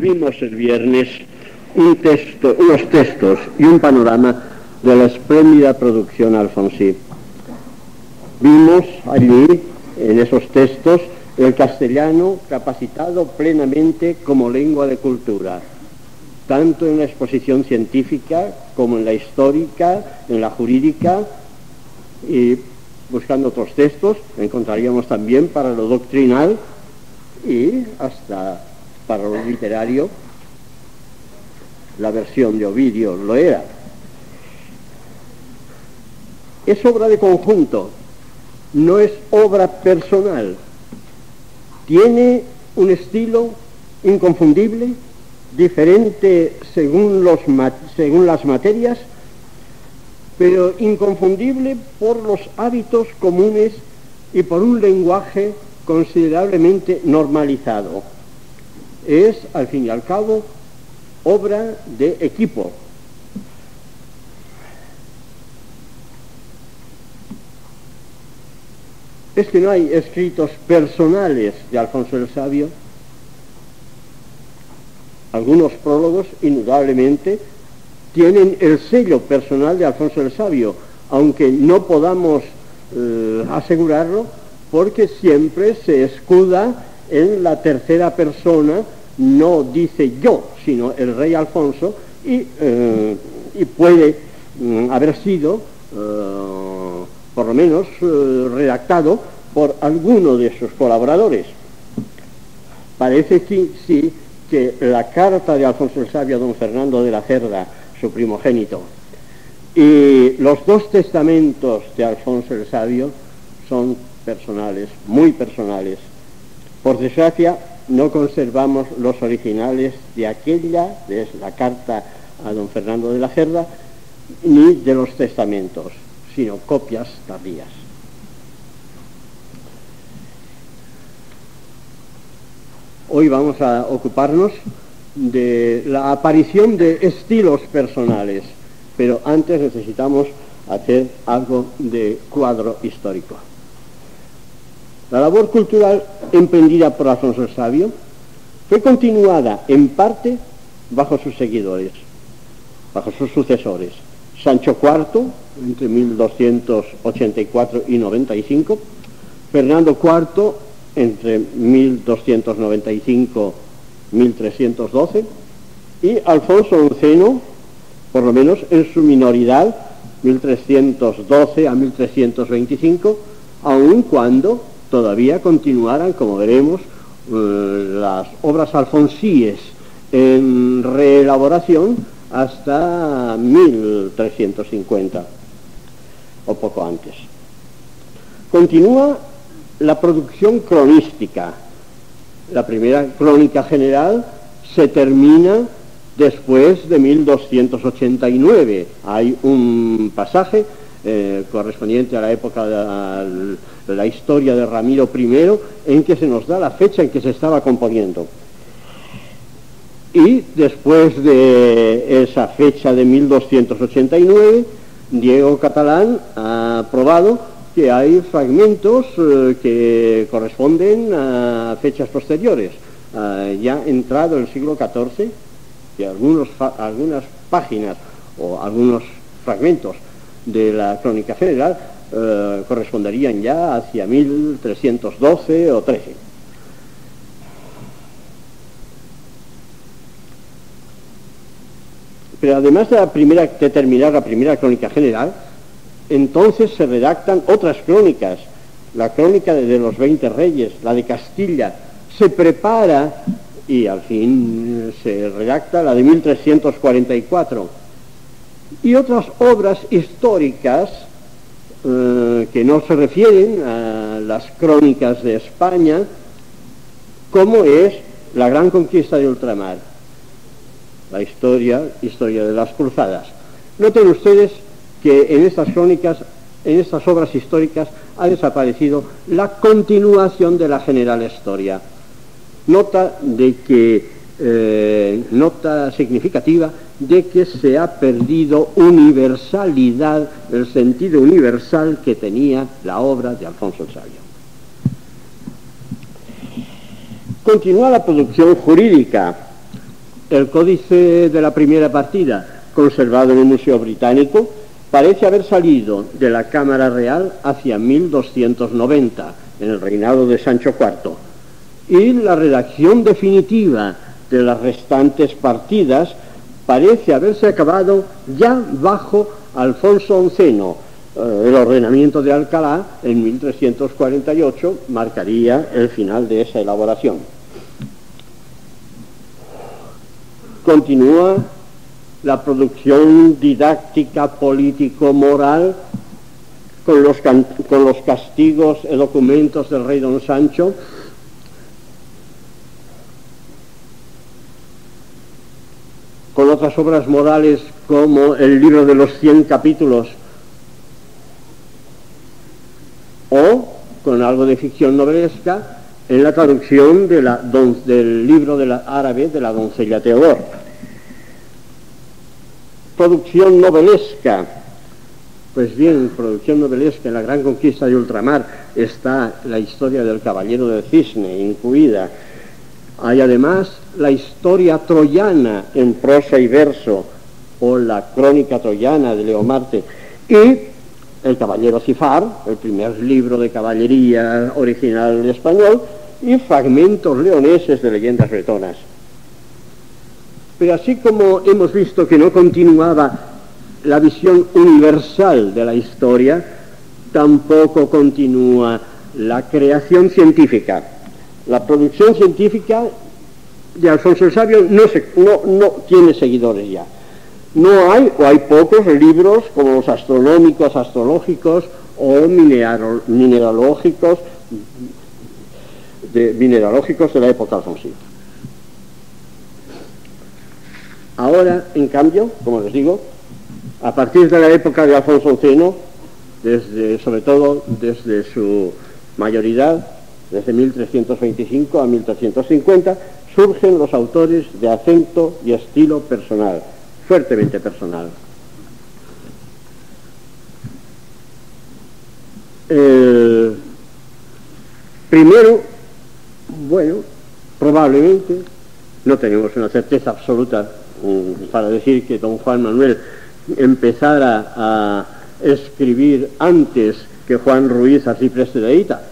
Vimos el viernes un texto, unos textos y un panorama de la espléndida producción alfonsí. Vimos allí, en esos textos, el castellano capacitado plenamente como lengua de cultura, tanto en la exposición científica como en la histórica, en la jurídica, y buscando otros textos encontraríamos también para lo doctrinal y hasta para lo literario la versión de Ovidio lo era. Es obra de conjunto, no es obra personal. Tiene un estilo inconfundible, diferente según, los, según las materias, pero inconfundible por los hábitos comunes y por un lenguaje considerablemente normalizado. Es, al fin y al cabo, obra de equipo. Es que no hay escritos personales de Alfonso el Sabio. Algunos prólogos, indudablemente, tienen el sello personal de Alfonso el Sabio, aunque no podamos eh, asegurarlo, porque siempre se escuda en la tercera persona, no dice yo, sino el rey Alfonso, y, eh, puede mm, haber sido, eh, por lo menos, redactado por alguno de sus colaboradores. Parece que sí que la carta de Alfonso el Sabio a don Fernando de la Cerda su primogénito. Y los dos testamentos de Alfonso el Sabio son personales, muy personales. Por desgracia, no conservamos los originales de aquella, de la carta a don Fernando de la Cerda, ni de los testamentos, sino copias tardías. Hoy vamos a ocuparnos de la aparición de estilos personales, pero antes necesitamos hacer algo de cuadro histórico. La labor cultural emprendida por Alfonso el Sabio fue continuada en parte bajo sus seguidores, bajo sus sucesores. Sancho IV, entre 1284 y 95, Fernando IV, entre 1295 1312, y Alfonso XI, por lo menos en su minoridad, 1312 a 1325, aun cuando todavía continuaran, como veremos, eh, las obras alfonsíes en reelaboración hasta 1350 o poco antes. Continúa la producción cronística, la primera crónica general se termina después de 1289. Hay un pasaje eh, correspondiente a la época de la, historia de Ramiro I en que se nos da la fecha en que se estaba componiendo. Y después de esa fecha de 1289, Diego Catalán ha probado que hay fragmentos eh, que corresponden a fechas posteriores. Ah, ya entrado el siglo XIV, y algunos, algunas páginas o algunos fragmentos de la crónica general eh, corresponderían ya hacia 1312 o 13. Pero además de, la primera, de terminar la primera crónica general, entonces se redactan otras crónicas, la crónica de los 20 reyes, la de Castilla, se prepara y al fin se redacta la de 1344. Y otras obras históricas eh, que no se refieren a las crónicas de España, como es la gran conquista de ultramar, la historia, historia de las cruzadas. Noten ustedes que en estas crónicas, en estas obras históricas, ha desaparecido la continuación de la general historia. Nota de que, eh, nota significativa de que se ha perdido universalidad, el sentido universal que tenía la obra de Alfonso el Sabio. Continúa la producción jurídica, El códice de la primera partida, conservado en el Museo Británico, parece haber salido de la Cámara Real hacia 1290, en el reinado de Sancho IV. Y la redacción definitiva de las restantes partidas parece haberse acabado ya bajo Alfonso XI. Eh, el ordenamiento de Alcalá en 1348 marcaría el final de esa elaboración. Continúa la producción didáctica político-moral con los, con los castigos y documentos del rey don Sancho, con otras obras morales como el libro de los cien capítulos o con algo de ficción novelesca en la traducción del libro de la, árabe de la doncella Teodor producción novelesca. Pues bien, producción novelesca en la gran conquista de ultramar está la historia del caballero del cisne incluida. Hay además la historia troyana en prosa y verso o la crónica troyana de Leomarte y el caballero Cifar, el primer libro de caballería original en español y fragmentos leoneses de leyendas bretonas. Pero así como hemos visto que no continuaba la visión universal de la historia, tampoco continúa la creación científica. La producción científica de Alfonso el Sabio no, tiene seguidores ya. No hay, o hay pocos libros como los astronómicos, astrológicos o mineralógicos de, mineralógicos de la época alfonsina. Ahora, en cambio, como les digo, a partir de la época de Alfonso X, desde, sobre todo desde su mayoridad, desde 1325 a 1350, surgen los autores de acento y estilo personal, fuertemente personal. primero, bueno, probablemente, no tenemos una certeza absoluta para decir que don Juan Manuel empezara a escribir antes que Juan Ruiz Arcipreste de Ita.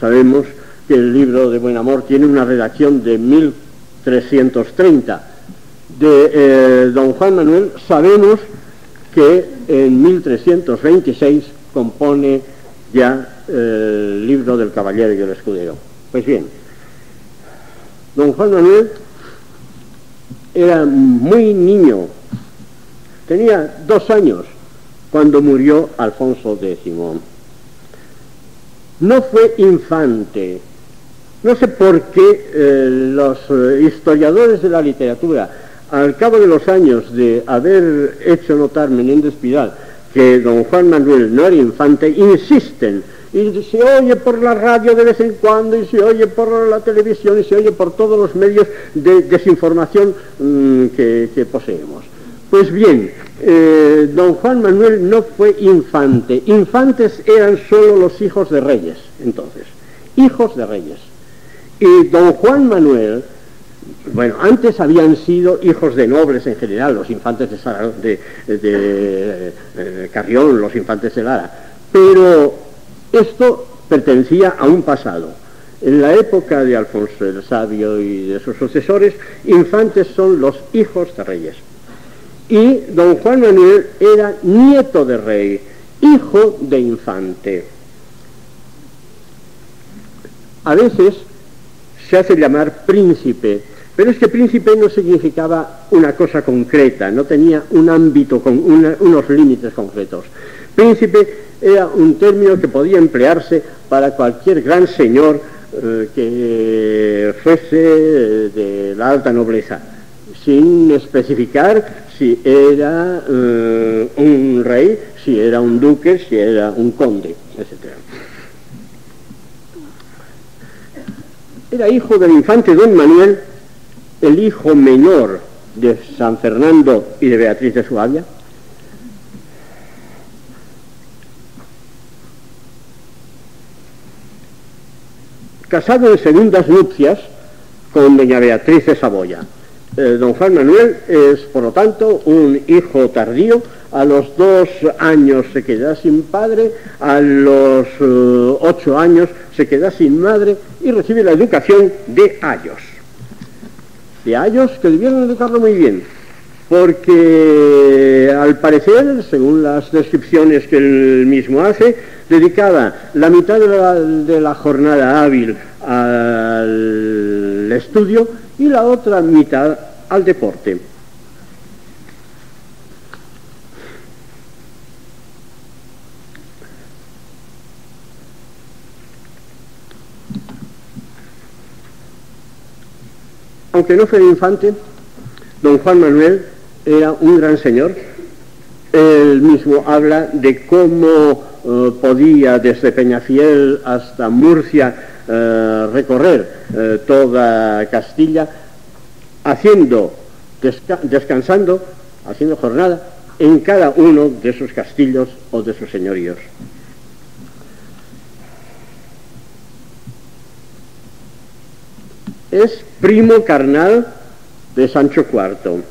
Sabemos que el libro de Buen Amor tiene una redacción de 1330. De eh, don Juan Manuel sabemos que en 1326 compone ya el libro del Caballero y el Escudero. Pues bien, don Juan Manuel era muy niño, tenía dos años cuando murió Alfonso X. No fue infante. No sé por qué eh, los eh, historiadores de la literatura, al cabo de los años de haber hecho notar Menéndez Pidal que don Juan Manuel no era infante, insisten y se oye por la radio de vez en cuando, y se oye por la televisión, y se oye por todos los medios de desinformación mm, que, poseemos. Pues bien, eh, don Juan Manuel no fue infante, infantes eran solo los hijos de reyes, entonces, hijos de reyes. Y don Juan Manuel, bueno, antes habían sido hijos de nobles en general, los infantes de, de, de Carrión, los infantes de Lara, pero esto pertenecía a un pasado. En la época de Alfonso el Sabio y de sus sucesores, infantes son los hijos de reyes. Y don Juan Manuel era nieto de rey, hijo de infante. A veces se hace llamar príncipe, pero es que príncipe no significaba una cosa concreta, no tenía un ámbito con unos límites concretos. Príncipe era un término que podía emplearse para cualquier gran señor eh, que fuese de la alta nobleza, sin especificar si era eh, un rey, si era un duque, si era un conde, etc. Era hijo del infante don Manuel, el hijo menor de San Fernando y de Beatriz de Suabia, casado en segundas nupcias con doña Beatriz de Saboya. Eh, don Juan Manuel es, por lo tanto, un hijo tardío. A los dos años se queda sin padre, a los eh, ocho años se queda sin madre y recibe la educación de Ayos. De Ayos que debieron educarlo muy bien, porque al parecer, según las descripciones que él mismo hace, dedicaba la mitad de la jornada hábil al estudio y la otra mitad al deporte. Aunque no fue infante, don Juan Manuel era un gran señor. Él mismo habla de cómo eh, podía desde Peñafiel hasta Murcia eh, recorrer eh, toda Castilla haciendo, descansando, haciendo jornada en cada uno de sus castillos o de sus señoríos. Es primo carnal de Sancho IV,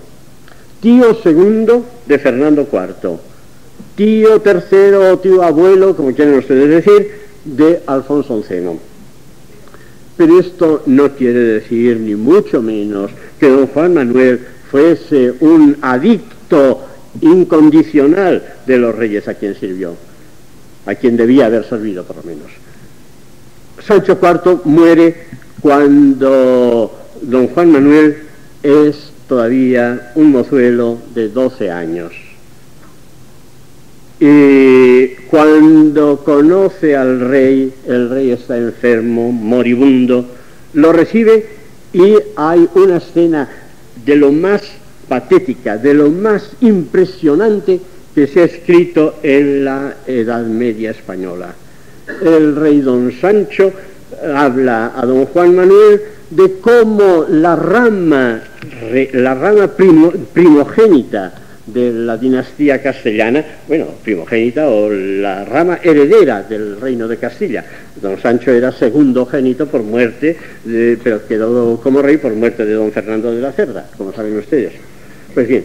tío segundo de Fernando IV, tío tercero o tío abuelo, como quieren ustedes decir, de Alfonso XI. Pero esto no quiere decir ni mucho menos que don Juan Manuel fuese un adicto incondicional de los reyes a quien sirvió, a quien debía haber servido por lo menos. Sancho IV muere cuando don Juan Manuel es todavía un mozuelo de 12 años. Y cuando conoce al rey, el rey está enfermo, moribundo, lo recibe y hay una escena de lo más patética, de lo más impresionante que se ha escrito en la Edad Media española. El rey don Sancho habla a don Juan Manuel de cómo la rama, la rama primogénita de la dinastía castellana, bueno, primogénita o la rama heredera del reino de Castilla. Don Sancho era segundo génito por muerte, pero quedó como rey por muerte de don Fernando de la Cerda, como saben ustedes. Pues bien,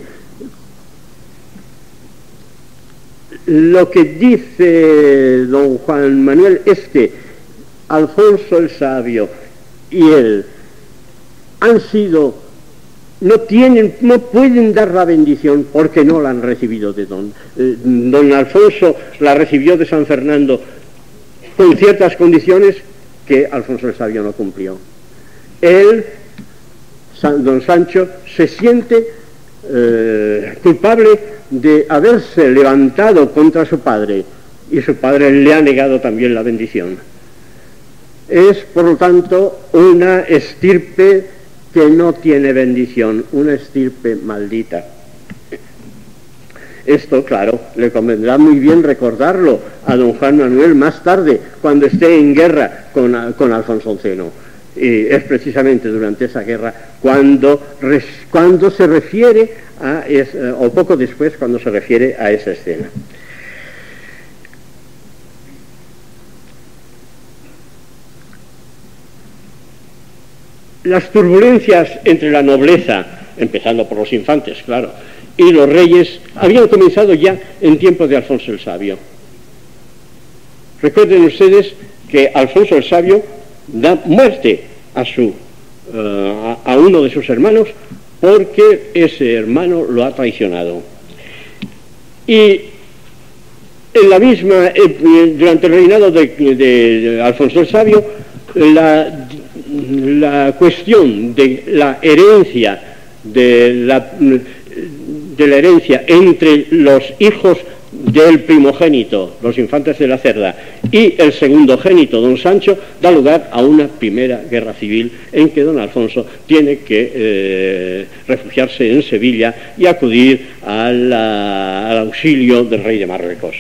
lo que dice don Juan Manuel es que Alfonso el Sabio y él han sido no tienen, no pueden dar la bendición porque no la han recibido de don. Eh, don Alfonso la recibió de San Fernando con ciertas condiciones que Alfonso el Sabio no cumplió. Él, don Sancho, se siente eh, culpable de haberse levantado contra su padre y su padre le ha negado también la bendición. Es, por lo tanto, una estirpe que no tiene bendición, una estirpe maldita. Esto, claro, le convendrá muy bien recordarlo a don Juan Manuel más tarde, cuando esté en guerra con, Alfonso XI. Y es precisamente durante esa guerra cuando, cuando se refiere a, o poco después, cuando se refiere a esa escena. Las turbulencias entre la nobleza, empezando por los infantes, claro, y los reyes, habían comenzado ya en tiempos de Alfonso el Sabio. Recuerden ustedes que Alfonso el Sabio da muerte a, su, eh, a uno de sus hermanos porque ese hermano lo ha traicionado. Y en la misma, eh, durante el reinado de, de Alfonso el Sabio, la la cuestión de la herencia, de la, de la herencia entre los hijos del primogénito, los infantes de la cerda, y el segundo génito, don Sancho, da lugar a una primera guerra civil en que don Alfonso tiene que eh, refugiarse en Sevilla y acudir al auxilio del rey de Marruecos.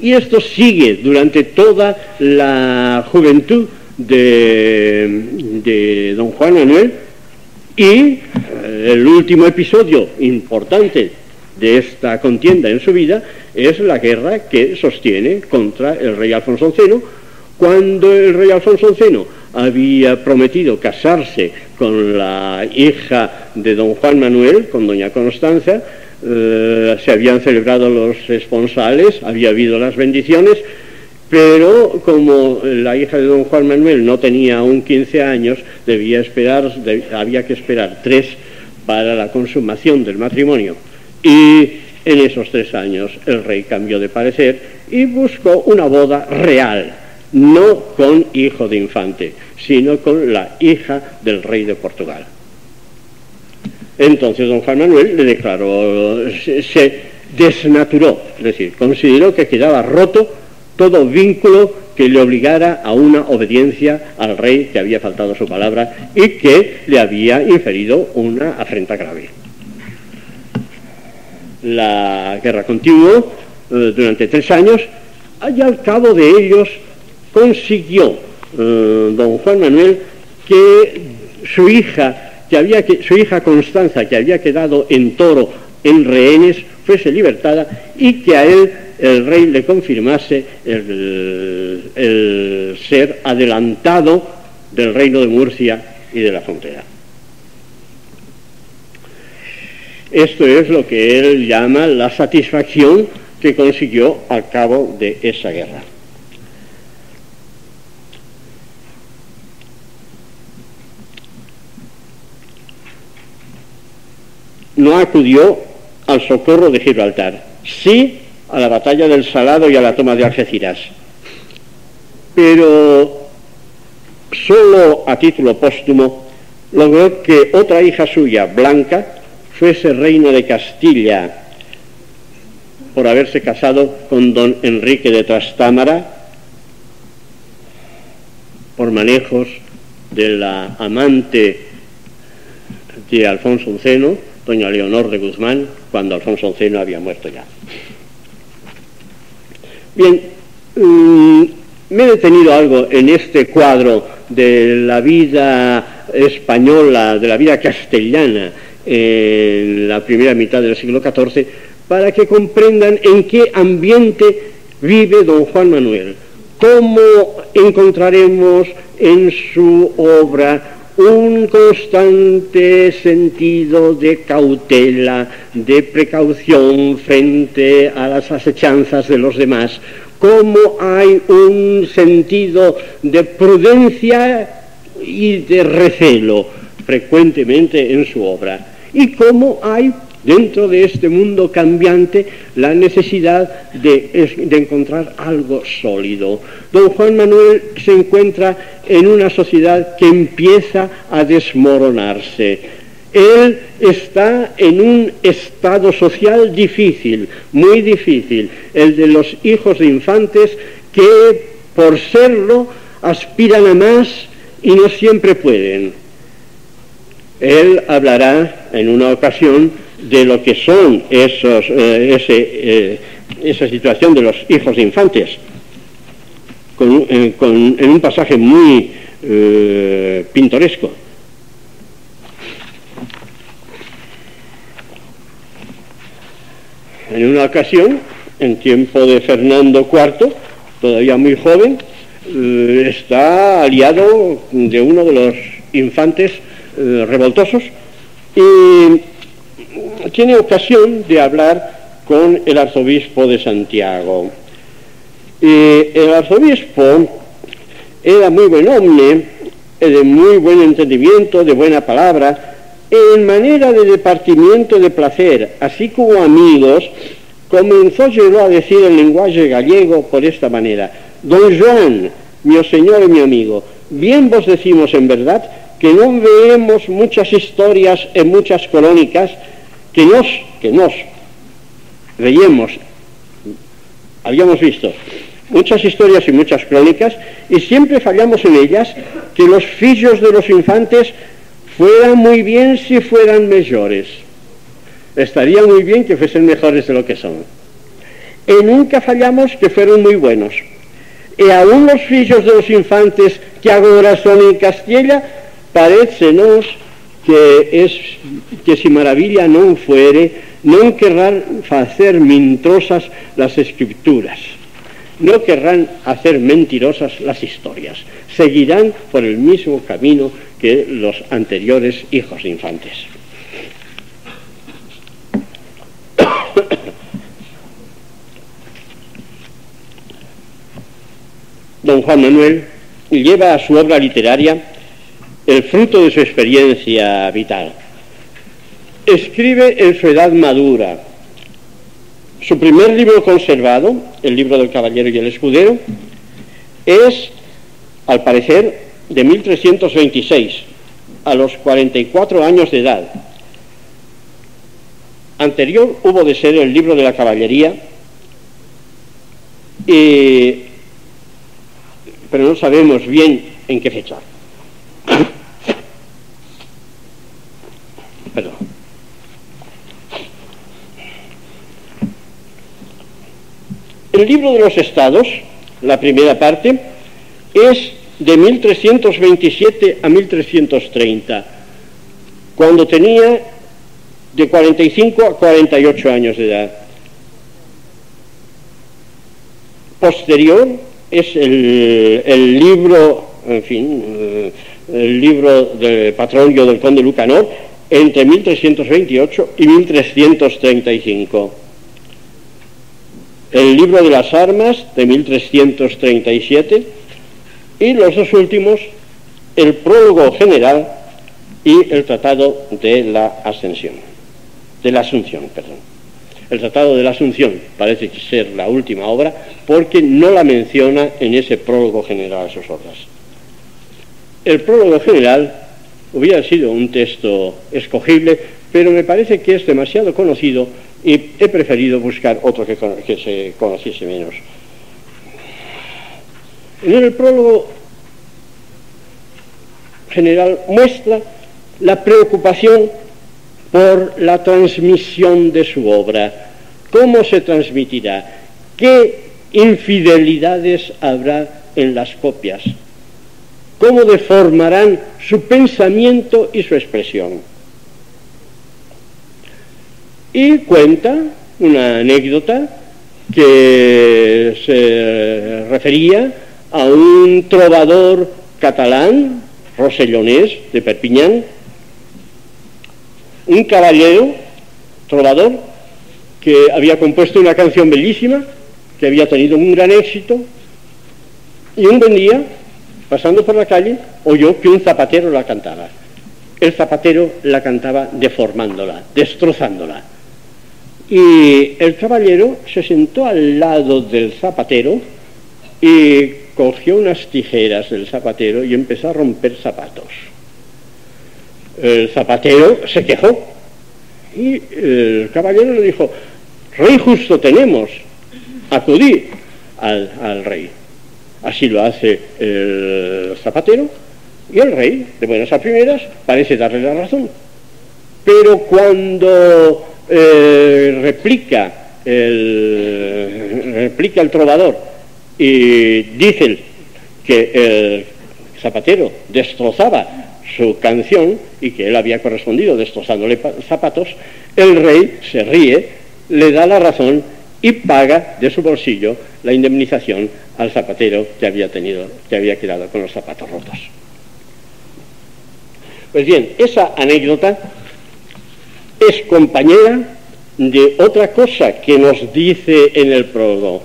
Y esto sigue durante toda la juventud de, don Juan Manuel y eh, el último episodio importante de esta contienda en su vida es la guerra que sostiene contra el rey Alfonso X, cuando el rey Alfonso X había prometido casarse con la hija de don Juan Manuel, con doña Constanza, eh, se habían celebrado los esponsales, había habido las bendiciones, pero como la hija de don Juan Manuel no tenía aún 15 años, debía esperar, había que esperar tres para la consumación del matrimonio. Y en esos tres años el rey cambió de parecer y buscó una boda real, no con hijo de infante, sino con la hija del rey de Portugal. Entonces don Juan Manuel le declaró, se, desnaturó, es decir, consideró que quedaba roto todo vínculo que le obligara a una obediencia al rey que había faltado su palabra y que le había inferido una afrenta grave. La guerra continuó eh, durante tres años y al cabo de ellos consiguió eh, don Juan Manuel que su hija que había que, su hija Constanza, que había quedado en toro en rehenes, fuese libertada y que a él el rey le confirmase el, ser adelantado del reino de Murcia y de la frontera. Esto es lo que él llama la satisfacción que consiguió al cabo de esa guerra. no acudió al socorro de Gibraltar, sí a la batalla del Salado y a la toma de Algeciras. Pero solo a título póstumo logró que otra hija suya, Blanca, fuese reina de Castilla por haberse casado con don Enrique de Trastámara por manejos de la amante de Alfonso Unceno, doña Leonor de Guzmán, cuando Alfonso XI había muerto ya. Bien, mm, me he detenido algo en este cuadro de la vida española, de la vida castellana en la primera mitad del siglo XIV, para que comprendan en qué ambiente vive don Juan Manuel, cómo encontraremos en su obra un constante sentido de cautela, de precaución frente a las asechanzas de los demás, como hay un sentido de prudencia y de recelo frecuentemente en su obra, y cómo hay dentro de este mundo cambiante la necesidad de, encontrar algo sólido. Don Juan Manuel se encuentra en una sociedad que empieza a desmoronarse. Él está en un estado social difícil, muy difícil, el de los hijos de infantes que por serlo aspiran a más y no siempre pueden. Él hablará en una ocasión de lo que son eh, eh, esa situación de los hijos de infantes, eh, en un pasaje muy pintoresco. En una ocasión, en tiempo de Fernando IV, todavía muy joven, está aliado de uno de los infantes revoltosos y tiene ocasión de hablar con el arzobispo de Santiago. el arzobispo era muy buen hombre, de muy buen entendimiento, de buena palabra, en manera de departimiento de placer, así como amigos, comenzó llegó a decir en lenguaje gallego por esta manera, Don Joan, mi señor y mi amigo, bien vos decimos en verdad que no vemos muchas historias en muchas crónicas que nos, que nos veíamos, habíamos visto muchas historias y muchas crónicas y siempre fallamos en ellas que los fillos de los infantes fueran muy bien si fueran mejores. Estaría muy bien que fuesen mejores de lo que son. Y nunca fallamos que fueron muy buenos. Y aún los fillos de los infantes que ahora son en Castilla, parecenos que es que si maravilla non fuere, non querrán facer mintrosas las escrituras. no querrán hacer mentirosas las historias, seguirán por el mismo camino que los anteriores hijos de infantes. Don Juan Manuel lleva a su obra literaria el fruto de su experiencia vital. Escribe en su edad madura. Su primer libro conservado, el libro del Caballero y el Escudero, es, al parecer, de 1326, a los 44 años de edad. Anterior hubo de ser el libro de la caballería, pero no sabemos bien en qué fecha. Perdón. El libro de los estados, la primera parte, es de 1327 a 1330, cuando tenía de 45 a 48 años de edad. Posterior es el, libro, en fin, eh, el libro del Patronio del Conde Lucanor entre 1328 y 1335. El libro de las armas de 1337 y los dos últimos, el prólogo general y el tratado de la ascensión, de la asunción, perdón. El tratado de la asunción parece ser la última obra porque no la menciona en ese prólogo general a sus obras. El prólogo general hubiera sido un texto escogible, pero me parece que es demasiado conocido y he preferido buscar otro que, se conociese menos. En el prólogo general muestra la preocupación por la transmisión de su obra. ¿Cómo se transmitirá? ¿Qué infidelidades habrá en las copias? ¿Cómo deformarán su pensamiento y su expresión? Y cuenta una anécdota que se refería a un trovador catalán, rosellonés, de Perpiñán, un caballero, trovador, que había compuesto una canción bellísima, que había tenido un gran éxito, y un buen día, pasando por la calle, oyó que un zapatero la cantaba. El zapatero la cantaba deformándola, destrozándola. Y el caballero se sentó al lado del zapatero y cogió unas tijeras del zapatero y empezó a romper zapatos. El zapatero se quejó y el caballero le dijo, rey justo tenemos, acudí al, al rey. Así lo hace el zapatero y el rey, de buenas a primeras, parece darle la razón. Pero cuando eh, replica, el, replica el trovador y dice que el zapatero destrozaba su canción y que él había correspondido destrozándole zapatos, el rey se ríe, le da la razón y paga de su bolsillo la indemnización al zapatero que había tenido, que había quedado con los zapatos rotos. Pues bien, esa anécdota es compañera de otra cosa que nos dice en el prólogo,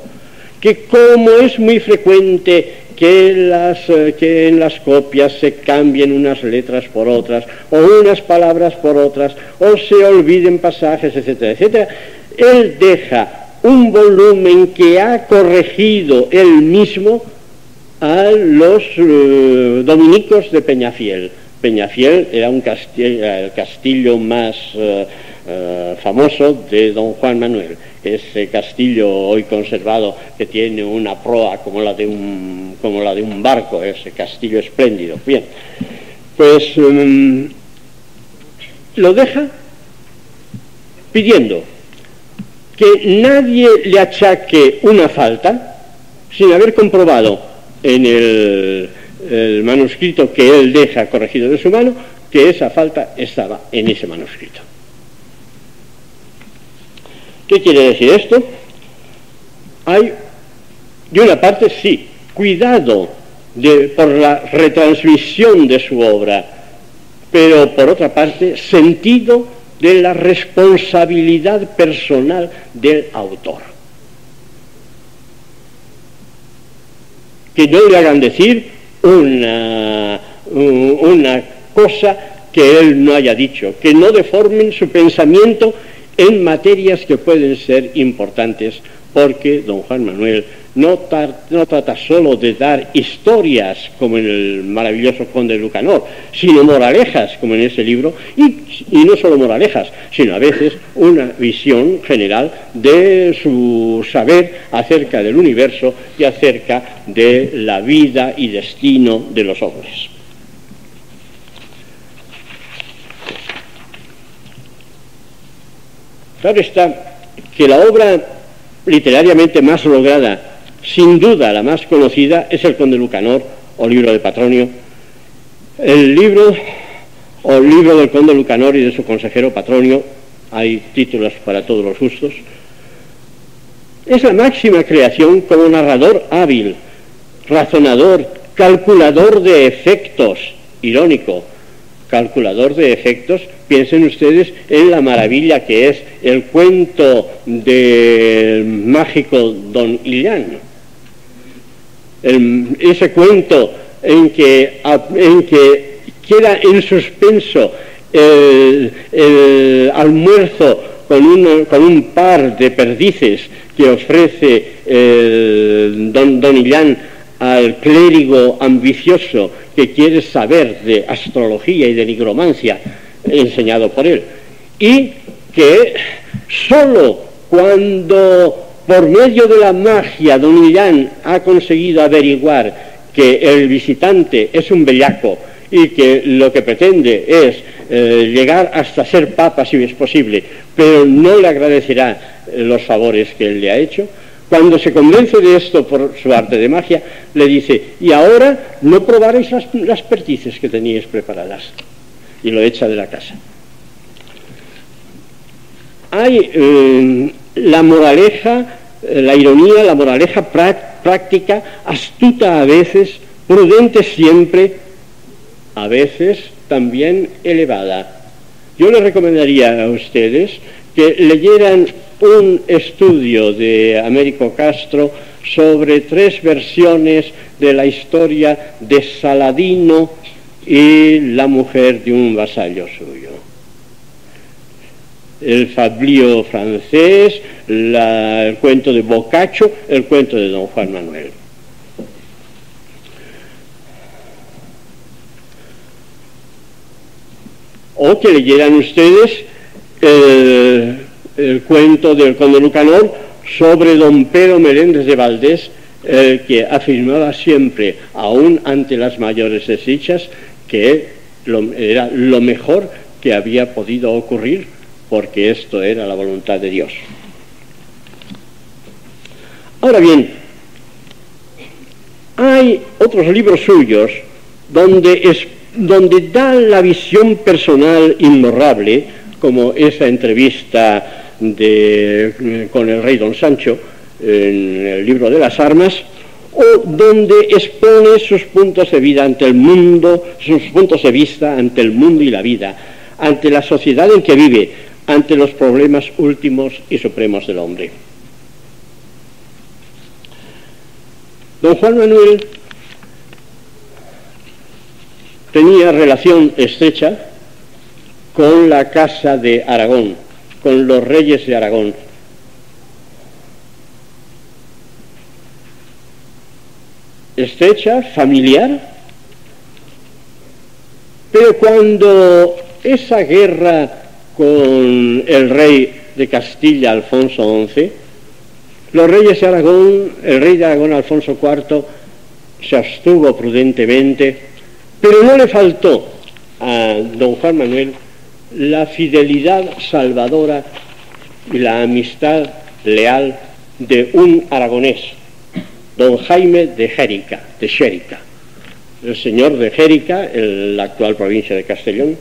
que como es muy frecuente que, las, eh, que en las copias se cambien unas letras por otras, o unas palabras por otras, o se olviden pasajes, etcétera, etcétera, él deja un volumen que ha corregido él mismo a los eh, dominicos de Peñafiel. Peñafiel era un castillo, el castillo más eh, eh, famoso de don Juan Manuel, ese castillo hoy conservado que tiene una proa como la de un, como la de un barco, ese castillo espléndido. Bien, pues mm, lo deja pidiendo que nadie le achaque una falta sin haber comprobado en el, manuscrito que él deja corregido de su mano que esa falta estaba en ese manuscrito. ¿Qué quiere decir esto? Hay De una parte sí, cuidado por la retransmisión de su obra, pero por otra parte sentido de la responsabilidad personal del autor. Que no le hagan decir una, una cosa que él no haya dicho, que no deformen su pensamiento en materias que pueden ser importantes, porque don Juan Manuel no, trata solo de dar historias como en el maravilloso Conde Lucanor, sino moralejas como en ese libro, y, y, no solo moralejas, sino a veces una visión general de su saber acerca del universo y acerca de la vida y destino de los hombres. Claro está que la obra literariamente más lograda sin duda la más conocida es el Conde Lucanor o libro de Patronio. El libro o libro del Conde Lucanor y de su consejero Patronio, hay títulos para todos los gustos, es la máxima creación como narrador hábil, razonador, calculador de efectos, irónico, calculador de efectos, piensen ustedes en la maravilla que es el cuento del mágico Don Illán ese cuento en que, en que queda en suspenso el, almuerzo con un, con un, par de perdices que ofrece don, don Illán al clérigo ambicioso que quiere saber de astrología y de nigromancia enseñado por él. Y que solo cuando por medio de la magia, don Millán ha conseguido averiguar que el visitante es un bellaco y que lo que pretende es eh, llegar hasta ser papa si es posible, pero no le agradecerá eh, los favores que él le ha hecho, cuando se convence de esto por su arte de magia, le dice, y ahora no probaréis las, pertices que teníais preparadas. Y lo echa de la casa. Hay eh, la moraleja eh, la ironía, la moraleja práctica, astuta a veces, prudente siempre, a veces también elevada. Yo les recomendaría a ustedes que leyeran un estudio de Américo Castro sobre tres versiones de la historia de Saladino y la mujer de un vasallo suyo el fablío francés, el cuento de Boccaccio, el cuento de don Juan Manuel. O que leyeran ustedes el, cuento del conde Lucanor sobre don Pedro Meléndez de Valdés, que afirmaba siempre, aún ante las mayores desdichas, que era lo mejor que había podido ocurrir porque esto era la voluntad de Dios. Ahora bien, hay otros libros suyos donde, es, donde da la visión personal imborrable, como esa entrevista de, con el rey don Sancho en el libro de las armas, o donde expone sus puntos de vida ante el mundo, sus puntos de vista ante el mundo y la vida, ante la sociedad en que vive, ante los problemas últimos y supremos del hombre. Don Juan Manuel tenía relación estrecha con la casa de Aragón, con los reyes de Aragón. Estrecha, familiar, pero cuando esa guerra con el rey de Castilla, Alfonso XI, los reyes de Aragón, el rey de Aragón, Alfonso IV, se abstuvo prudentemente, pero no le faltó a don Juan Manuel la fidelidad salvadora y la amistad leal de un aragonés, don Jaime de Jérica, de Xérica, el señor de Jérica, la actual provincia de Castellón,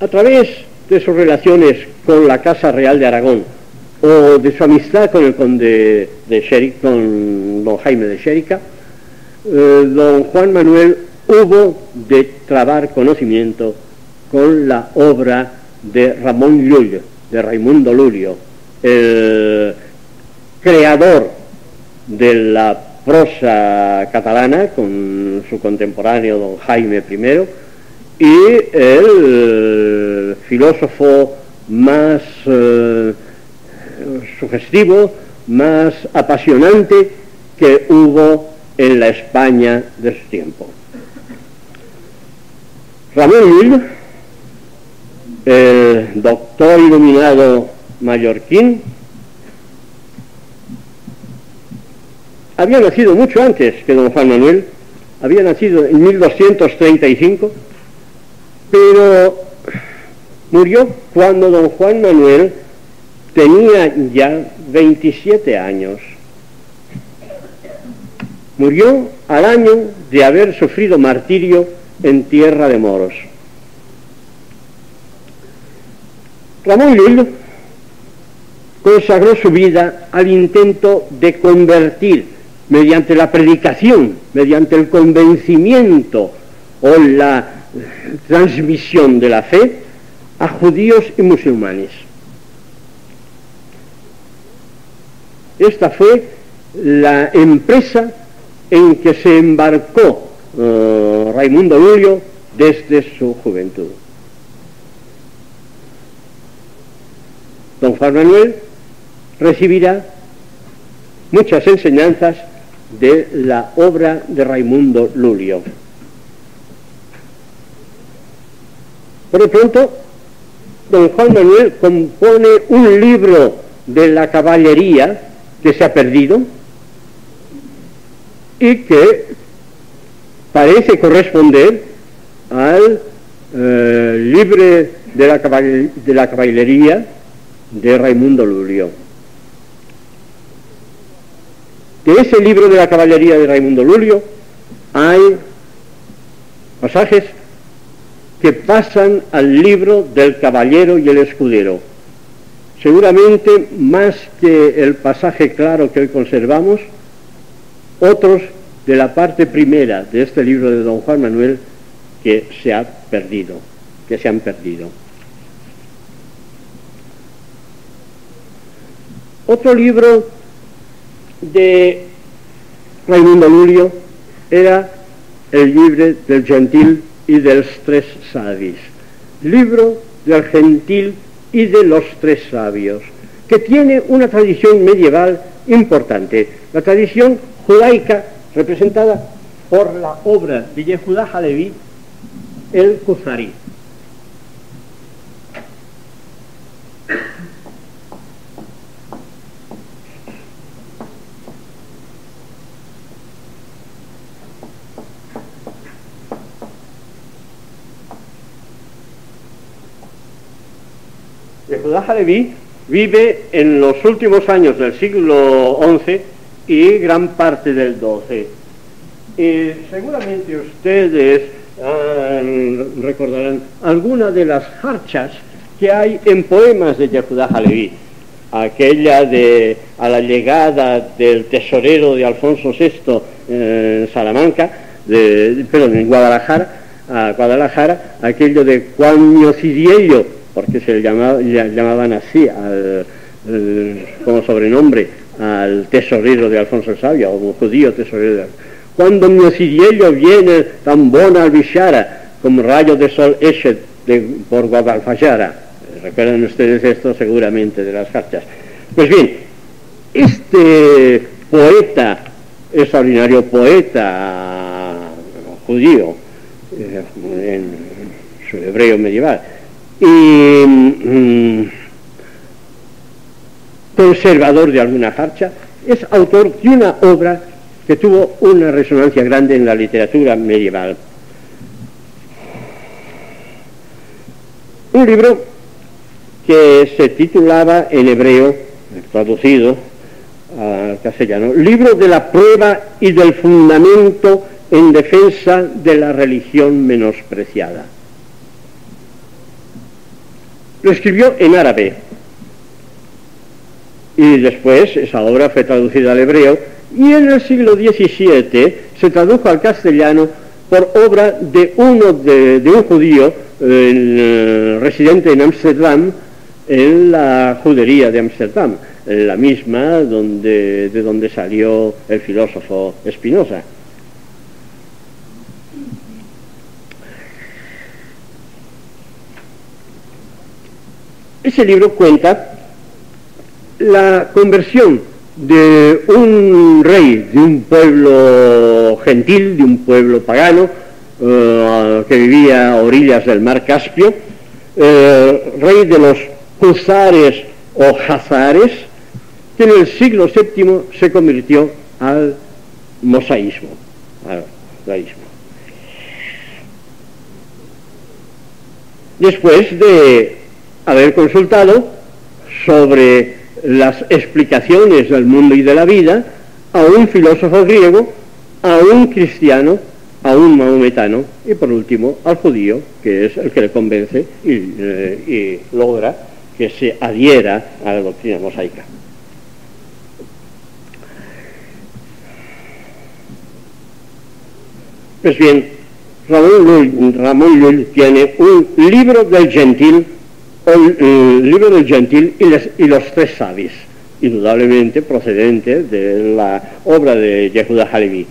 a través de sus relaciones con la Casa Real de Aragón, o de su amistad con el conde de Xérica, con don Jaime de Xérica, eh, don Juan Manuel hubo de trabar conocimiento con la obra de Ramón Llull, de Raimundo Lulio, el creador de la prosa catalana con su contemporáneo don Jaime I y el filósofo más eh, sugestivo, más apasionante que hubo en la España de su tiempo. Ramón Llull, el doctor iluminado mallorquín, había nacido mucho antes que don Juan Manuel, había nacido en 1235, pero murió cuando don Juan Manuel tenía ya 27 años. Murió al año de haber sufrido martirio en tierra de moros. Ramón Llull consagró su vida al intento de convertir mediante la predicación, mediante el convencimiento o la transmisión de la fe a judíos y musulmanes. Esta fue la empresa en que se embarcó uh, Raimundo Lulio desde su juventud. Don Juan Manuel recibirá muchas enseñanzas de la obra de Raimundo Lulio. Por pronto, don Juan Manuel compone un libro de la caballería que se ha perdido y que parece corresponder al eh, libro de la, de la caballería de Raimundo Lulio. De ese libro de la caballería de Raimundo Lulio hay pasajes que pasan al libro del caballero y el escudero. Seguramente más que el pasaje claro que hoy conservamos, otros de la parte primera de este libro de don Juan Manuel que se ha perdido, que se han perdido. Otro libro de Raimundo Lulio era el libro del gentil y de los tres sabios. Libro del gentil y de los tres sabios, que tiene una tradición medieval importante, la tradición judaica representada por la obra de Yehudá Halevi, el Kuzari. Halevi vive en los últimos años del siglo XI y gran parte del XII. Y seguramente ustedes ah, recordarán algunas de las harchas que hay en poemas de Yehudá Halevi. Aquella de a la llegada del tesorero de Alfonso VI en Salamanca, de, perdón, en Guadalajara, a Guadalajara, aquello de Cuaño Ciriello, porque se le llamaban así como sobrenombre al tesorero de Alfonso el Sabio, o judío tesorero. Cuando mi osiriello viene tan bona al como rayo de sol ese de, por Guadalfajara. Recuerdan ustedes esto seguramente de las cartas. Pues bien, este poeta, extraordinario poeta judío, eh, en su hebreo medieval, y mm, conservador de alguna jarcha, es autor de una obra que tuvo una resonancia grande en la literatura medieval. Un libro que se titulaba en hebreo, traducido al castellano, Libro de la prueba y del fundamento en defensa de la religión menospreciada. Lo escribió en árabe y después esa obra fue traducida al hebreo y en el siglo XVII se tradujo al castellano por obra de uno de, un judío eh, residente en Ámsterdam, en la judería de Ámsterdam, la misma donde, de donde salió el filósofo Spinoza. Ese libro cuenta la conversión de un rey de un pueblo gentil, de un pueblo pagano, eh, que vivía a orillas del mar Caspio, eh, rey de los husares o hazares, que en el siglo VII se convirtió al mosaísmo, al judaísmo. Después de haber consultado sobre las explicaciones del mundo y de la vida a un filósofo griego, a un cristiano, a un maometano y por último al judío, que es el que le convence y, eh, y logra que se adhiera a la doctrina mosaica. Pues bien, Ramón Llull, tiene un libro del gentil el, libro del gentil y, los tres sabios, indudablemente procedente de la obra de Yehuda Halevi.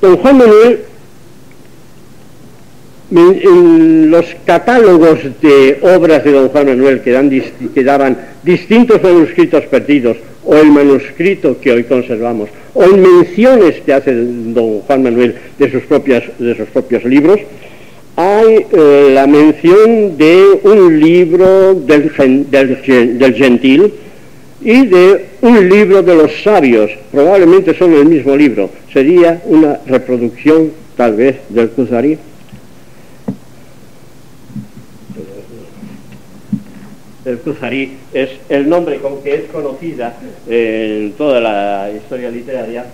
Don Juan Manuel, en los catálogos de obras de don Juan Manuel que daban distintos manuscritos perdidos, o el manuscrito que hoy conservamos, o en menciones que hace don Juan Manuel de sus, propias, de sus propios libros, hay eh, la mención de un libro del, gentil y de un libro de los sabios, probablemente son el mismo libro, sería una reproducción tal vez del Kuzari. El Kuzari es el nombre con que es conocida en toda la historia literaria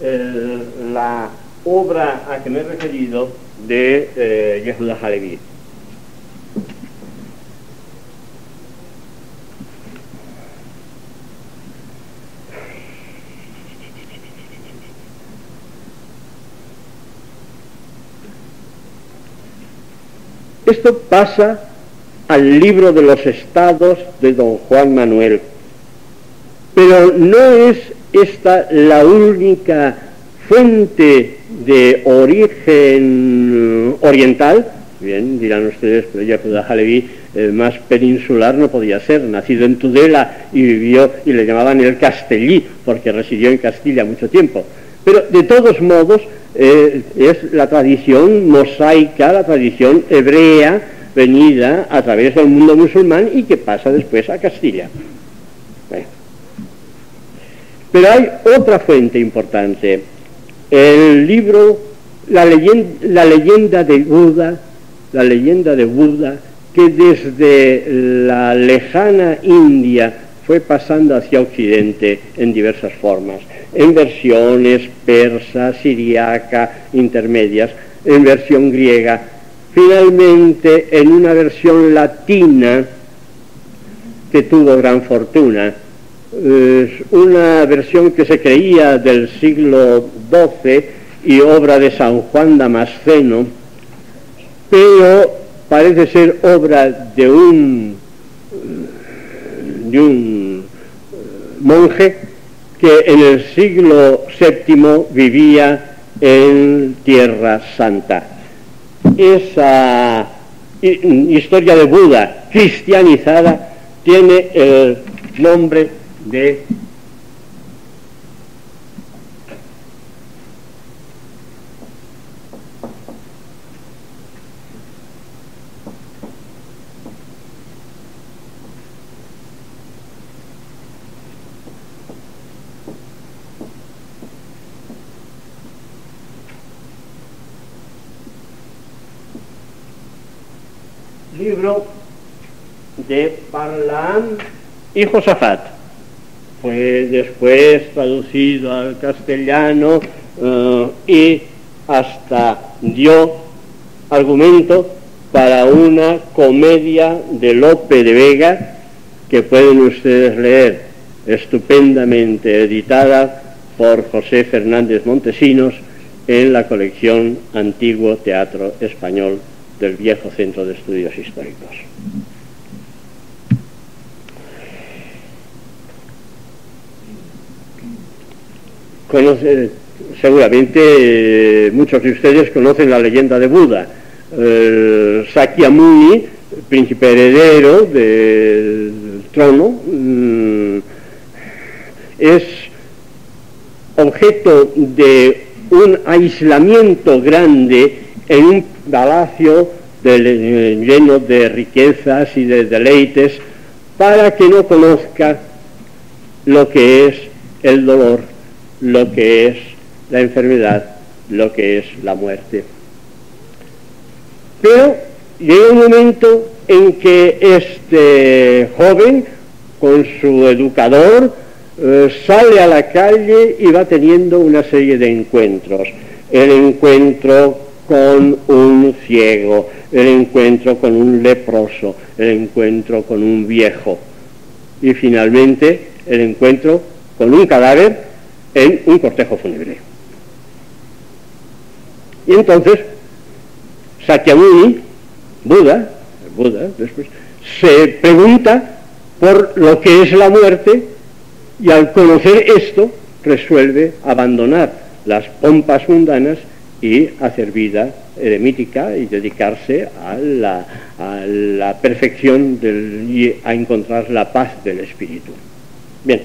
la obra a que me he referido de eh, Yehuda Halevi. Esto pasa al libro de los estados de don Juan Manuel, pero no es esta la única fuente de origen oriental, bien, dirán ustedes, pero Yehuda Halevi más peninsular no podía ser, nacido en Tudela y vivió, y le llamaban el Castellí, porque residió en Castilla mucho tiempo. Pero de todos modos eh, es la tradición mosaica, la tradición hebrea, venida a través del mundo musulmán y que pasa después a Castilla. Pero hay otra fuente importante, el libro, la leyenda, de Buda, la leyenda de Buda, que desde la lejana India fue pasando hacia Occidente en diversas formas, en versiones persa, siriaca, intermedias, en versión griega, finalmente en una versión latina que tuvo gran fortuna, es una versión que se creía del siglo XII y obra de San Juan Damasceno, pero parece ser obra de un, de un monje que en el siglo VII vivía en Tierra Santa. Esa historia de Buda cristianizada tiene el nombre de libro de Parlan y Josafat fue después traducido al castellano eh, y hasta dio argumento para una comedia de Lope de Vega que pueden ustedes leer, estupendamente editada por José Fernández Montesinos en la colección Antiguo Teatro Español del Viejo Centro de Estudios Históricos. Seguramente eh, muchos de ustedes conocen la leyenda de Buda. Sakyamuni, príncipe heredero del trono, mm, es objeto de un aislamiento grande en un palacio lleno de riquezas y de deleites para que no conozca lo que es el dolor, lo que es la enfermedad, lo que es la muerte. Pero llega un momento en que este joven, con su educador, eh, sale a la calle y va teniendo una serie de encuentros. El encuentro con un ciego, el encuentro con un leproso, el encuentro con un viejo y finalmente el encuentro con un cadáver en un cortejo fúnebre. Y entonces Sakyamuni, Buda, Buda después, se pregunta por lo que es la muerte y al conocer esto resuelve abandonar las pompas mundanas y hacer vida eremítica y dedicarse a la, a la perfección del, y a encontrar la paz del espíritu. Bien,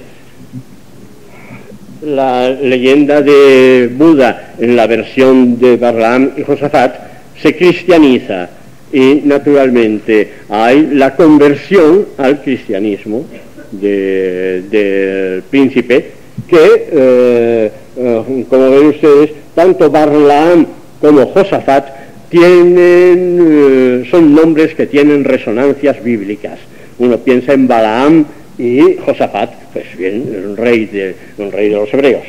la leyenda de Buda en la versión de Barlam y Josafat se cristianiza y naturalmente hay la conversión al cristianismo del príncipe que, eh, eh, como ven ustedes, tanto Barlaam como Josafat tienen, eh, son nombres que tienen resonancias bíblicas. Uno piensa en Balaam y Josafat, pues bien, el rey de, el rey de los hebreos.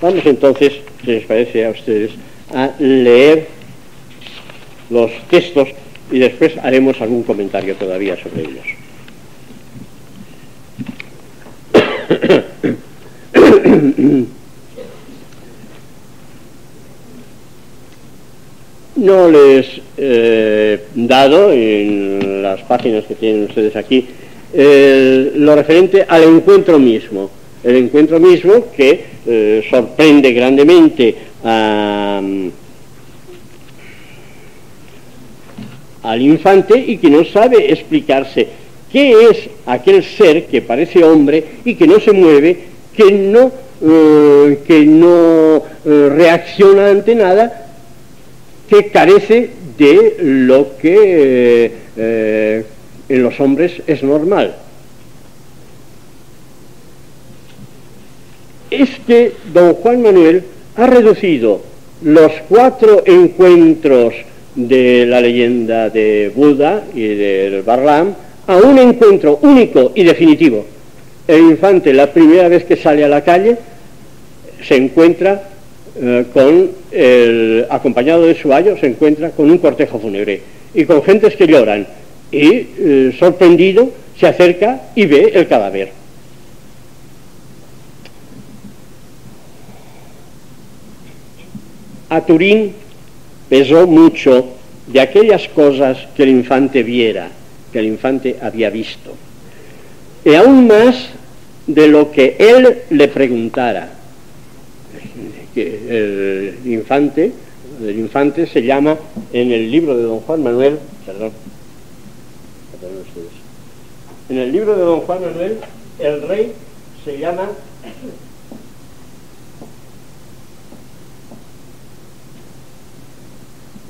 Vamos entonces, si les parece a ustedes, a leer los textos y después haremos algún comentario todavía sobre ellos. No les he dado en las páginas que tienen ustedes aquí lo referente al encuentro mismo. El encuentro mismo que eh, sorprende grandemente al infante y que no sabe explicarse qué es aquel ser que parece hombre y que no se mueve, que no, eh, que no eh, reacciona ante nada, que carece de lo que en los hombres es normal. Es que don Juan Manuel ha reducido los cuatro encuentros de la leyenda de Buda y del Barlam a un encuentro único y definitivo. El infante, la primera vez que sale a la calle, se encuentra eh, con el acompañado de su ayo, se encuentra con un cortejo fúnebre y con gentes que lloran. Y eh, sorprendido se acerca y ve el cadáver. A Turín pesó mucho de aquellas cosas que el infante viera, que el infante había visto, y aún más de lo que él le preguntara que el infante, el infante se llama en el libro de don Juan Manuel, perdón, en el libro de don Juan Manuel el rey se llama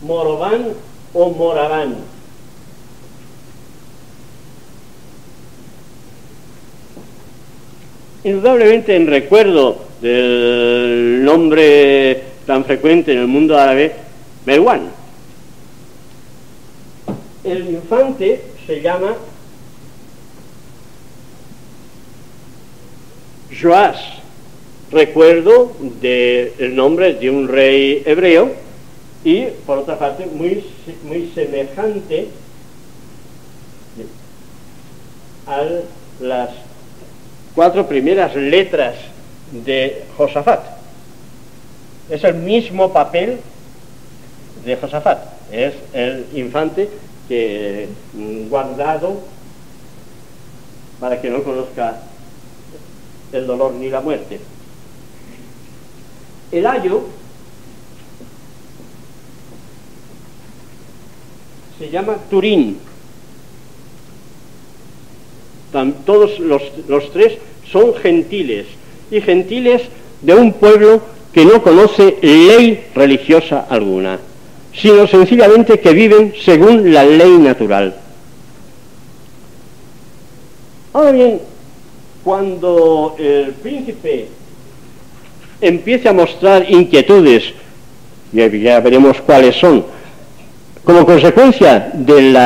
Morobán o Moraván. Indudablemente en recuerdo del nombre tan frecuente en el mundo árabe, Merwan. El infante se llama Joás, recuerdo del nombre de un rey hebreo y por otra parte muy, muy semejante a las cuatro primeras letras de Josafat. Es el mismo papel de Josafat, es el infante que mm, guardado para que no conozca el dolor ni la muerte. El ayo se llama Turín. todos los, los tres son gentiles y gentiles de un pueblo que no conoce ley religiosa alguna, sino sencillamente que viven según la ley natural. Ahora bien, cuando el príncipe empiece a mostrar inquietudes, y ya veremos cuáles son, como consecuencia del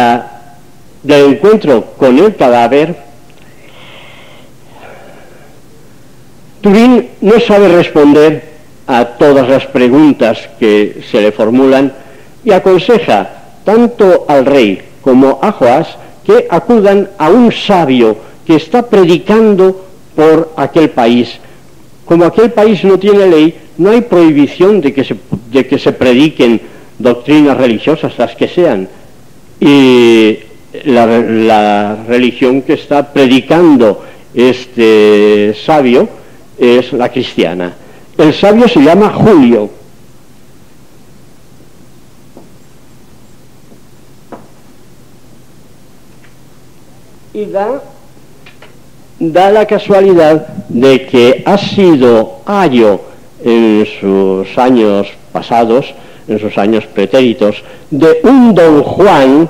encuentro con el cadáver, Turín no sabe responder a todas las preguntas que se le formulan y aconseja tanto al rey como a Joás que acudan a un sabio que está predicando por aquel país. Como aquel país no tiene ley, no hay prohibición de que se, de que se prediquen doctrinas religiosas, las que sean. Y la, la religión que está predicando este sabio es la cristiana. El sabio se llama Julio. Da, da la casualidad de que ha sido Ayo en sus años pasados, en sus años pretéritos, de un don Juan,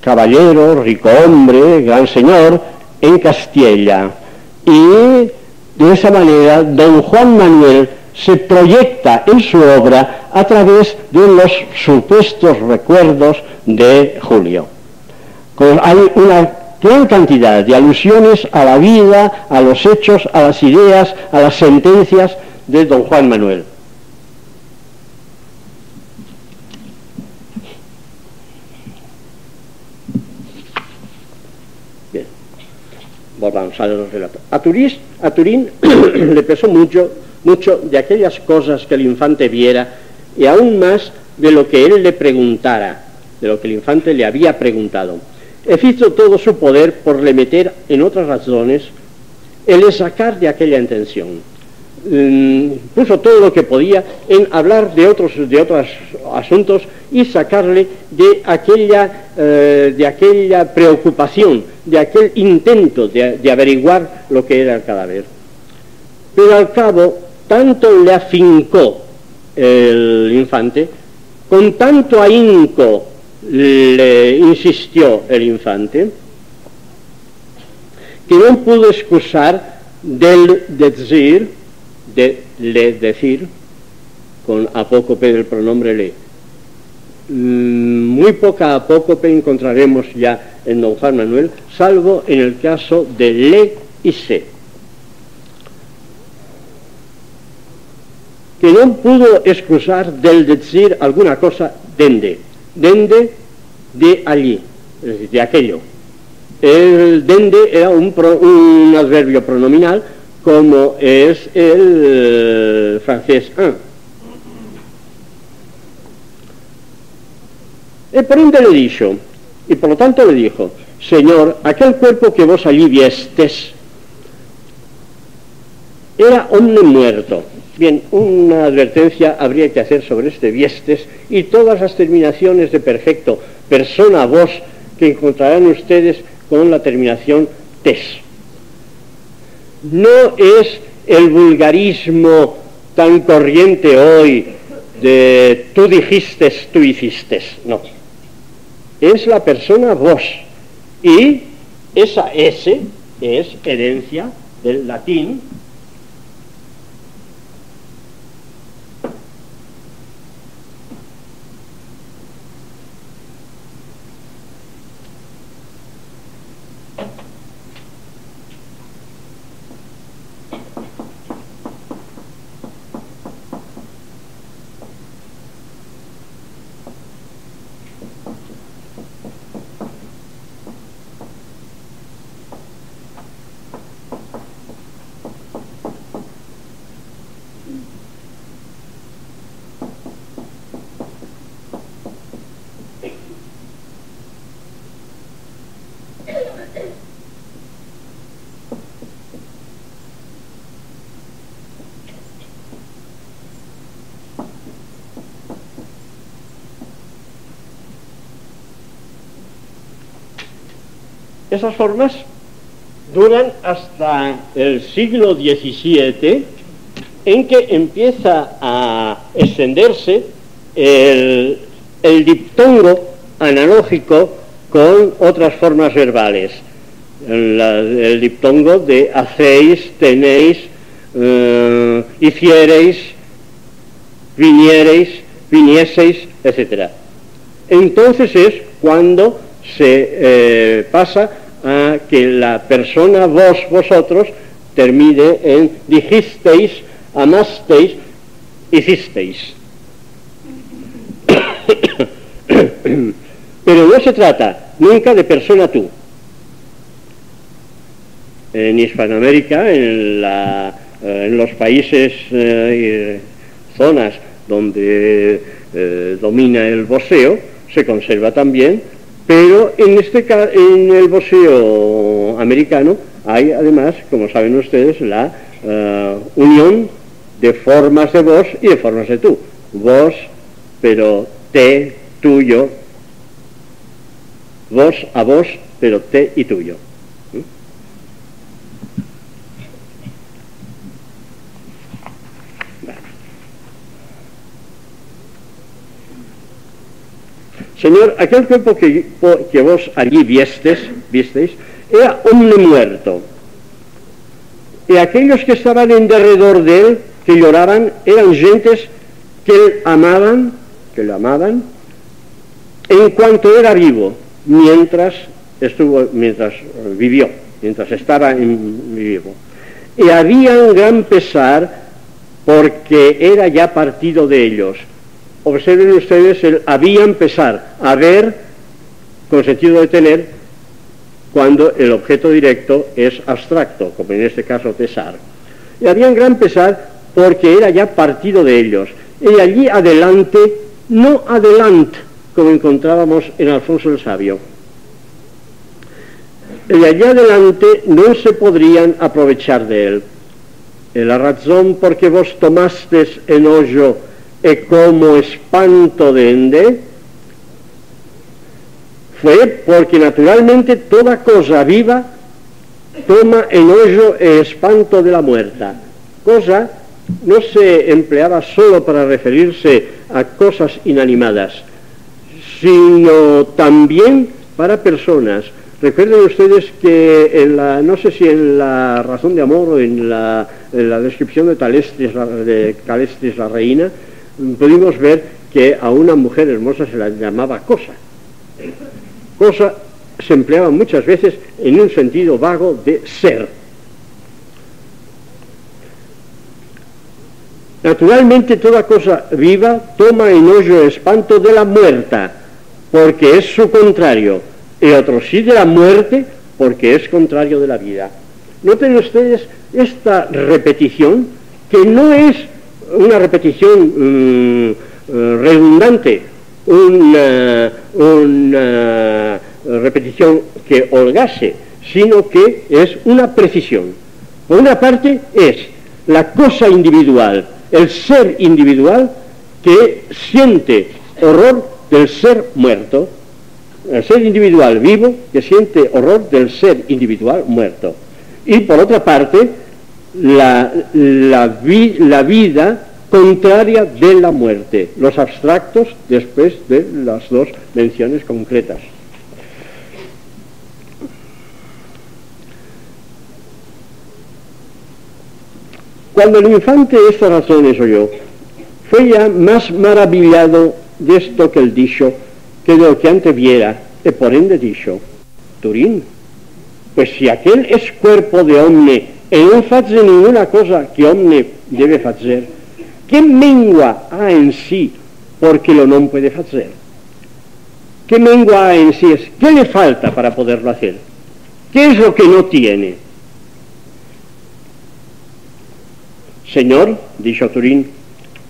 caballero, rico hombre, gran señor, en Castilla. Y de esa manera, don Juan Manuel se proyecta en su obra a través de los supuestos recuerdos de Julio. Hay una gran cantidad de alusiones a la vida, a los hechos, a las ideas, a las sentencias de don Juan Manuel. volvamos a los relatos. A, a Turín le pesó mucho, mucho de aquellas cosas que el infante viera y aún más de lo que él le preguntara, de lo que el infante le había preguntado. Hizo todo su poder por le meter en otras razones el sacar de aquella intención. Mm, puso todo lo que podía en hablar de otros, de otros asuntos y sacarle de aquella, eh, de aquella preocupación, de aquel intento de averiguar lo que era el cadáver. Pero al cabo, tanto le afincó el infante, con tanto ahínco le insistió el infante, que no pudo excusar del decir, de le decir, con apócope del pronombre le. Mm, muy poca apócope encontraremos ya en don Juan Manuel, salvo en el caso de le y se. Que no pudo excusar del decir alguna cosa dende, dende de allí, de aquello. El dende era un, un adverbio pronominal como es el eh, francés un. E por ende le dijo, y por lo tanto le dijo, Señor, aquel cuerpo que vos allí viestes era hombre muerto. Bien, una advertencia habría que hacer sobre este viestes y todas las terminaciones de perfecto, persona, vos, que encontrarán ustedes con la terminación tes no es el vulgarismo tan corriente hoy de tú dijiste, tú hiciste, no. Es la persona vos. Y esa S es herencia del latín Esas formas duran hasta el siglo XVII, en que empieza a extenderse el, diptongo analógico con otras formas verbales. el diptongo de hacéis, tenéis, eh, hiciereis, viniereis, vinieseis, etc. Entonces es cuando se eh, pasa a que la persona vos, vosotros, termine en dijisteis, amasteis, hicisteis. Pero no se trata nunca de persona tú. En Hispanoamérica, en, la, eh, en los países eh, y zonas donde eh, domina el boseo, se conserva también pero en, este, en el boxeo americano hay además, como saben ustedes, la eh, unión de formas de vos y de formas de tú. Vos, pero te, tuyo. Vos a vos, pero te y tuyo. Señor, aquel cuerpo que, vos allí visteis, visteis era hombre muerto. Y aquellos que estaban en derredor de él, que lloraban, eran gentes que él amaban, que lo amaban, en cuanto era vivo, mientras estuvo, mientras vivió, mientras estaba en, vivo. Y había un gran pesar porque era ya partido de ellos observen ustedes el había empezar a ver con sentido de tener cuando el objeto directo es abstracto, como en este caso pesar. Y habían gran pesar porque era ya partido de ellos. Y allí adelante, no adelante, como encontrábamos en Alfonso el Sabio. Y allí adelante no se podrían aprovechar de él. La razón porque vos tomastes en hoyo e como espanto de ende fue porque naturalmente toda cosa viva toma enojo e espanto de la muerta. Cosa no se empleaba solo para referirse a cosas inanimadas, sino también para personas. Recuerden ustedes que en la, no sé si en la razón de amor o en la, descripción de Talestis, de Calestis la reina, pudimos ver que a una mujer hermosa se la llamaba cosa. Cosa se empleaba muchas veces en un sentido vago de ser. Naturalmente toda cosa viva toma en hoyo espanto de la muerta, porque es su contrario, y otro sí de la muerte, porque es contrario de la vida. Noten ustedes esta repetición, que no es una repetición mm, eh, redundante, una, repetición que holgase, sino que es una precisión. Por una parte es la cosa individual, el ser individual que siente horror del ser muerto, el ser individual vivo que siente horror del ser individual muerto. Y por otra parte, la, la, vida contraria de la muerte, los abstractos después de las dos menciones concretas. Cuando el infante estas razones oyó, fue ya más maravillado de esto que el dicho, que de lo que antes viera, y por ende dicho, Turín, pues si aquel es cuerpo de hombre e non face ninguna cosa que hombre debe hacer, ¿qué mengua ha en sí porque lo no puede hacer? ¿Qué mengua en sí es? ¿Qué le falta para poderlo hacer? ¿Qué es lo que no tiene? Señor, dijo Turín,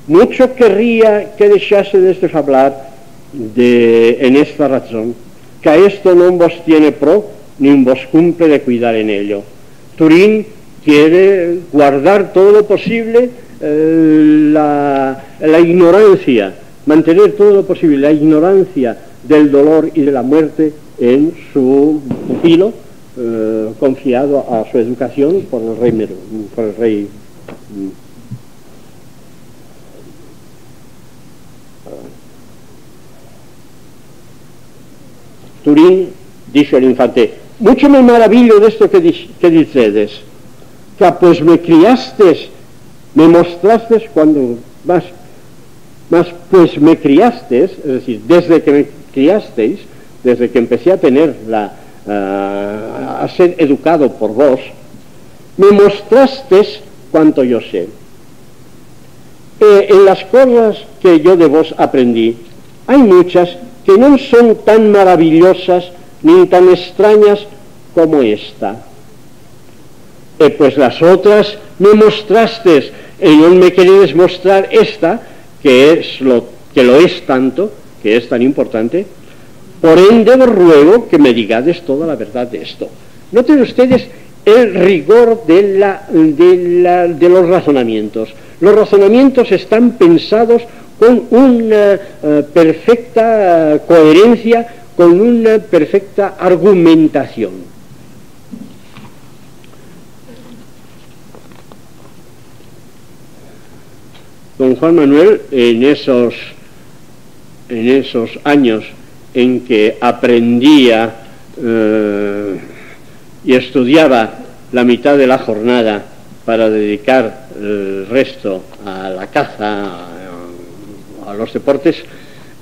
mucho querría que dejase de hablar de, en esta razón, que a esto no vos tiene pro ni vos cumple de cuidar en ello. Turín quiere guardar todo lo posible eh, la, ignorancia, mantener todo lo posible la ignorancia del dolor y de la muerte en su pupilo, eh, confiado a su educación por el rey, por el rey Turín, dijo el infante, mucho me maravillo de esto que, dicedes, pues me criaste, me mostraste cuando más, más pues me criaste, es decir, desde que me criasteis, desde que empecé a tener la, a ser educado por vos, me mostraste cuanto yo sé. Eh, en las cosas que yo de vos aprendí, hay muchas que no son tan maravillosas ni tan extrañas como esta. Eh, pues las otras me mostraste y no me queréis mostrar esta, que es lo que lo es tanto, que es tan importante, por ende os ruego que me digades toda la verdad de esto. Noten ustedes el rigor de, la, de, los razonamientos. Los razonamientos están pensados con una eh, perfecta eh, coherencia, con una perfecta argumentación. Don Juan Manuel, en esos, en esos años en que aprendía eh, y estudiaba la mitad de la jornada para dedicar el resto a la caza, a los deportes,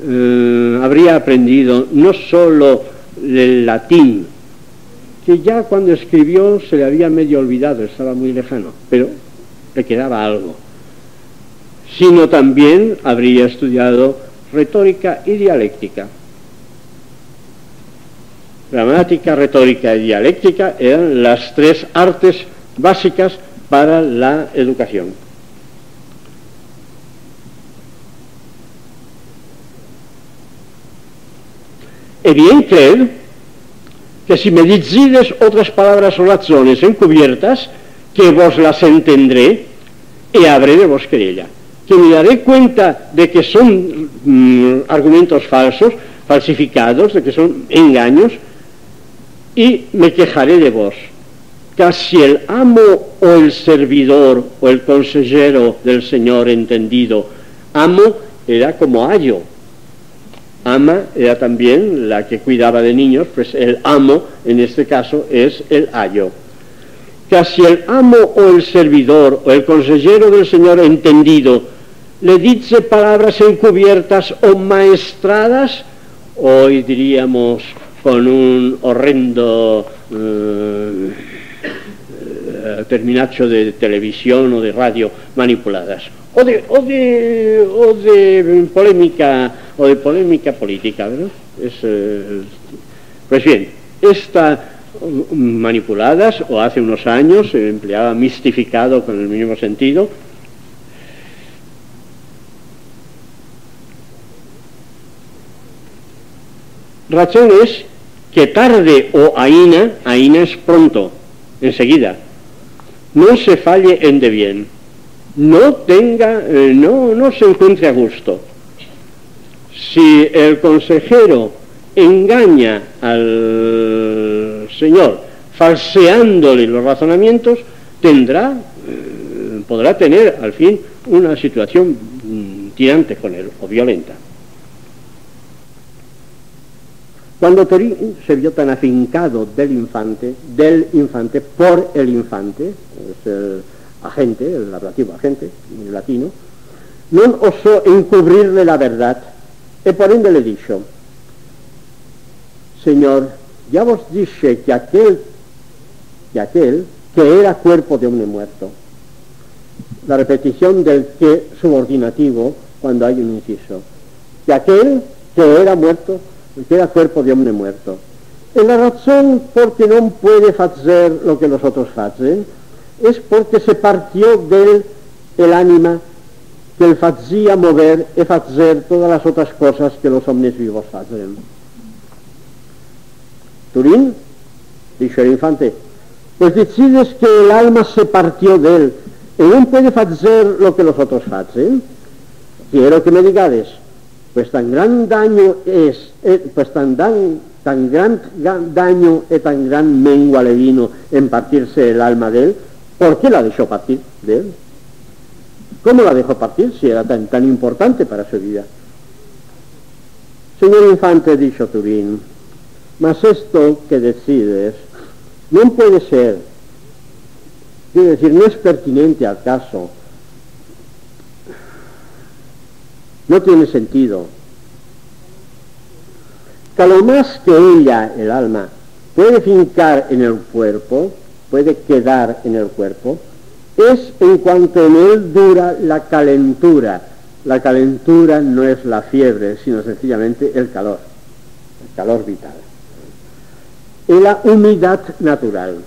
eh, habría aprendido no sólo el latín, que ya cuando escribió se le había medio olvidado, estaba muy lejano, pero le quedaba algo, sino también habría estudiado retórica y dialéctica. Gramática, retórica y dialéctica eran las tres artes básicas para la educación. E bien creo que si me decides otras palabras o razones encubiertas, que vos las entendré y habré de vos querella. Que me daré cuenta de que son mm, argumentos falsos, falsificados, de que son engaños, y me quejaré de vos. Casi el amo o el servidor o el consejero del Señor entendido, amo era como ayo, ama era también la que cuidaba de niños, pues el amo en este caso es el ayo. Casi el amo o el servidor o el consejero del Señor entendido le dice palabras encubiertas o maestradas, hoy diríamos con un horrendo eh, eh, terminacho de televisión o de radio manipuladas, o de, o de, o de polémica o de polémica política, ¿verdad? Eh, pues bien, esta mm, manipuladas o hace unos años se empleaba mistificado con el mismo sentido razón es que tarde o aina, aina es pronto, enseguida, no se falle en de bien, no tenga, eh, no, no se encuentre a gusto, si el consejero engaña al Señor falseándole los razonamientos, tendrá, eh, podrá tener al fin una situación mm, tirante con él o violenta. Cuando Torín se vio tan afincado del infante, del infante por el infante, es el agente, el ablativo agente, en latino, no osó encubrirle la verdad, y por ende le dijo, Señor, ya vos dije que aquel, que aquel que era cuerpo de hombre muerto, la repetición del que subordinativo cuando hay un inciso, que aquel que era muerto, que era cuerpo de hombre muerto. Y la razón por que no puede hacer lo que los otros hacen es porque se partió de él el ánima que el hacía mover y hacer todas las otras cosas que los hombres vivos hacen. Turín dijo el infante, pues decides que el alma se partió de él y no puede hacer lo que los otros hacen. Quiero que me digades, pues tan gran daño es, eh, pues tan, tan gran, daño y tan gran mengua le vino en partirse el alma de él, ¿por qué la dejó partir de él? ¿Cómo la dejó partir si era tan, tan importante para su vida? Señor Infante, dijo Turín, mas esto que decides no puede ser, quiero decir, no es pertinente al caso, no tiene sentido. Que lo más que ella, el alma, puede fincar en el cuerpo, puede quedar en el cuerpo, es en cuanto en él dura la calentura. La calentura no es la fiebre, sino sencillamente el calor, el calor vital. Y la humedad natural.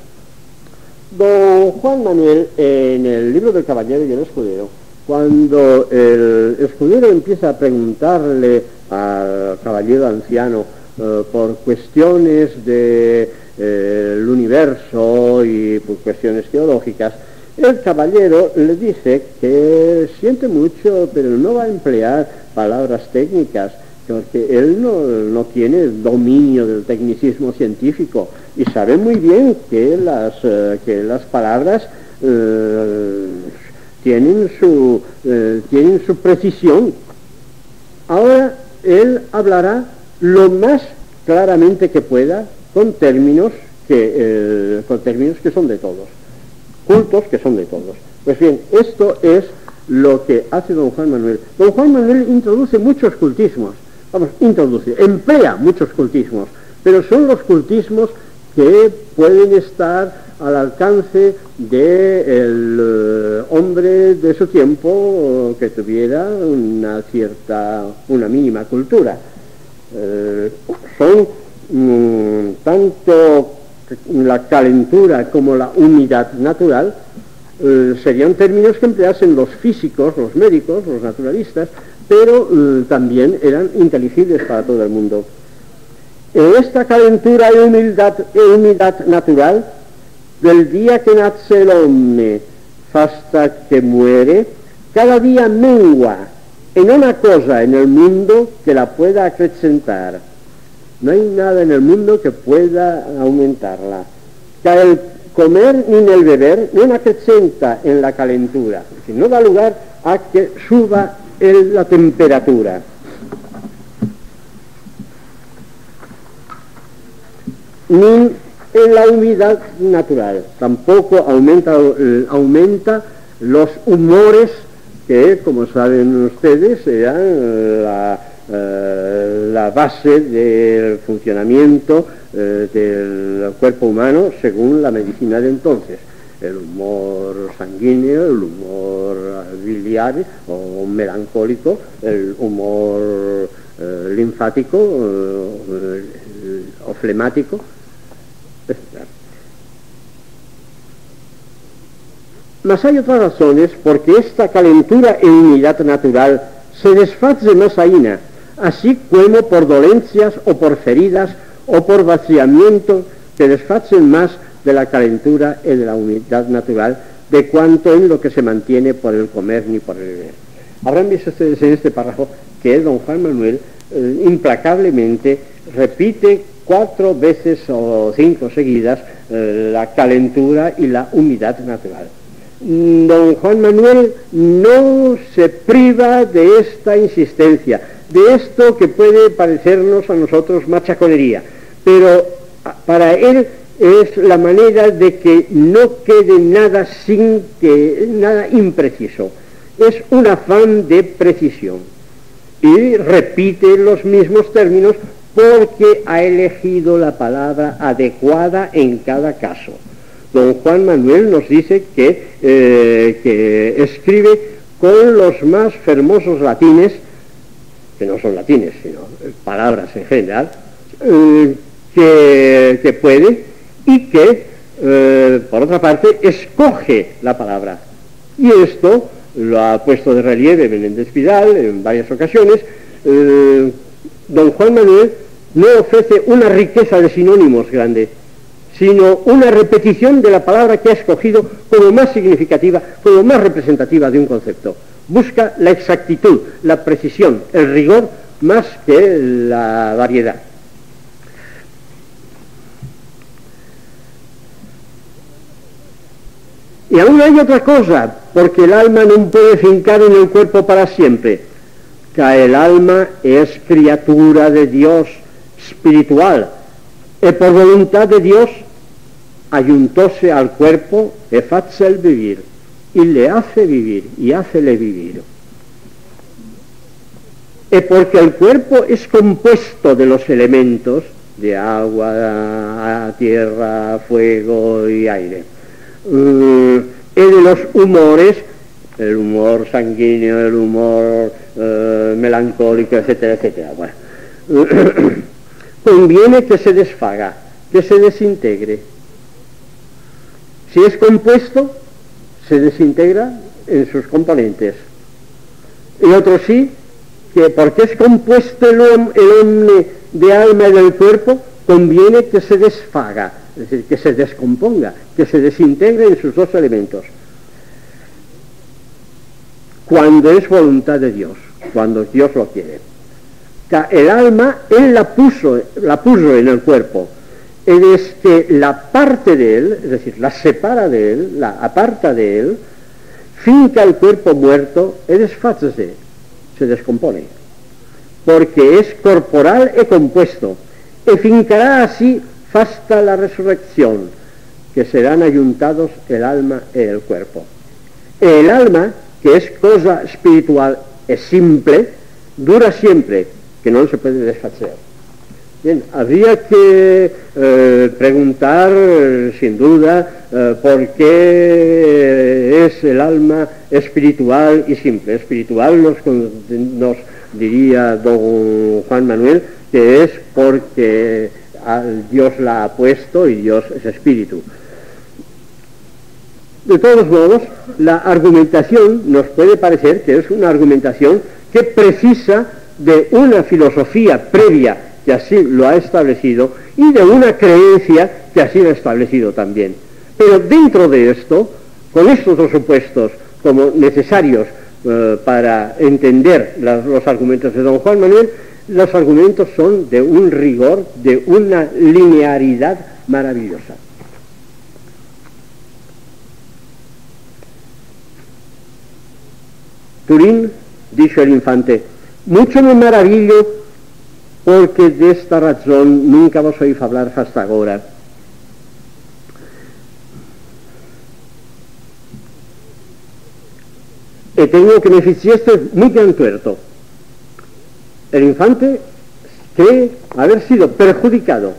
Don Juan Manuel, en el libro del Caballero y el Escudero, cuando el escudero empieza a preguntarle al caballero anciano eh, por cuestiones del de, universo y por cuestiones teológicas, el caballero le dice que siente mucho, pero no va a emplear palabras técnicas, porque él no, tiene dominio del tecnicismo científico y sabe muy bien que las, eh, que las palabras eh, tienen, su, eh, tienen su precisión. Ahora él hablará lo más claramente que pueda con términos que, con términos que son de todos cultos que son de todos. Pues bien, esto es lo que hace don Juan Manuel. Don Juan Manuel introduce muchos cultismos, vamos, introduce, emplea muchos cultismos, pero son los cultismos que pueden estar al alcance del eh, hombre de su tiempo que tuviera una cierta, una mínima cultura. Eh, son mm, tanto la calentura como la humedad natural, eh, serían términos que empleasen los físicos, los médicos, los naturalistas, pero eh, también eran inteligibles para todo el mundo. esta calentura y humedad, humedad natural, del día que nace el hombre hasta que muere, cada día mengua en una cosa en el mundo que la pueda acrecentar no hay nada en el mundo que pueda aumentarla. Que el comer ni el beber no acrecenta en la calentura, que no da lugar a que suba la temperatura. Ni en la humedad natural, tampoco aumenta, eh, aumenta los humores que, como saben ustedes, eran la eh, la base del funcionamiento eh, del cuerpo humano según la medicina de entonces. El humor sanguíneo, el humor biliar o melancólico, el humor eh, linfático o flemático. Mas hay otras razones porque esta calentura en unidad natural se desface más aina así como por dolencias o por feridas o por vaciamiento que desfacen más de la calentura y de la humedad natural de cuanto en lo que se mantiene por el comer ni por el beber. Habrán visto ustedes en este párrafo que don Juan Manuel eh, implacablemente repite cuatro veces o cinco seguidas eh, la calentura y la humedad natural. Mm, don Juan Manuel no se priva de esta insistencia, de esto que puede parecernos a nosotros machaconería, pero para él es la manera de que no quede nada sin que nada impreciso. Es un afán de precisión y repite los mismos términos porque ha elegido la palabra adecuada en cada caso. Don Juan Manuel nos dice que, eh, que escribe con los más fermosos latines que no son latines, sino palabras en general, eh, que, puede y que, eh, por otra parte, escoge la palabra. Y esto lo ha puesto de relieve Menéndez en varias ocasiones. Eh, don Juan Manuel no ofrece una riqueza de sinónimos grande, sino una repetición de la palabra que ha escogido como más significativa, como más representativa de un concepto. Busca la exactitud, la precisión, el rigor, más que la variedad. Y aún hay otra cosa, porque el alma no puede fincar en el cuerpo para siempre, que el alma es criatura de Dios espiritual, y por voluntad de Dios ayuntóse al cuerpo e el vivir, y le hace vivir, y hácele vivir. Y porque el cuerpo es compuesto de los elementos de agua, tierra, fuego y aire de los humores, el humor sanguíneo, el humor eh, melancólico, etcétera, etcétera. conviene que se desfaga, que se desintegre. Si es compuesto, se desintegra en sus componentes. Y otro sí, que porque es compuesto el, hombre de alma y del cuerpo, conviene que se desfaga, es decir, que se descomponga, que se desintegre en sus dos elementos. Cuando es voluntad de Dios, cuando Dios lo quiere. El alma, Él la puso, la puso en el cuerpo. es que la parte de Él, es decir, la separa de Él, la aparta de Él, finca el cuerpo muerto y desfácese, se descompone. Porque es corporal y compuesto. Y fincará así hasta la resurrección, que serán ayuntados el alma y el cuerpo. El alma, que es cosa espiritual, es simple, dura siempre, que no se puede deshacer. Bien, habría que eh, preguntar, sin duda, eh, por qué es el alma espiritual y simple. Espiritual nos, nos diría don Juan Manuel que es porque Dios la ha puesto y Dios es espíritu. De todos modos, la argumentación nos puede parecer que es una argumentación que precisa de una filosofía previa que así lo ha establecido y de una creencia que así lo ha establecido también. Pero dentro de esto, con estos dos supuestos como necesarios eh, para entender los argumentos de don Juan Manuel, los argumentos son de un rigor, de una linearidad maravillosa. Turín, dijo el infante, mucho me maravillo porque de esta razón nunca vos oí hablar hasta ahora. Y tengo que me hiciese muy bien tuerto el infante cree haber sido perjudicado,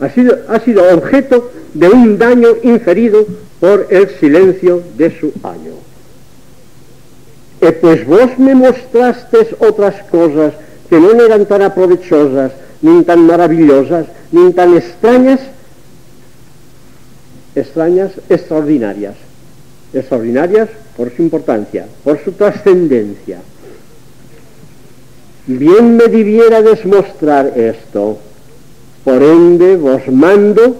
ha sido, ha sido objeto de un daño inferido por el silencio de su año. Y pues vos me mostrastes otras cosas que no eran tan aprovechosas, ni tan maravillosas, ni tan extrañas, extrañas, extraordinarias. Extraordinarias por su importancia, por su trascendencia, bien me debiera desmostrar esto. Por ende, vos mando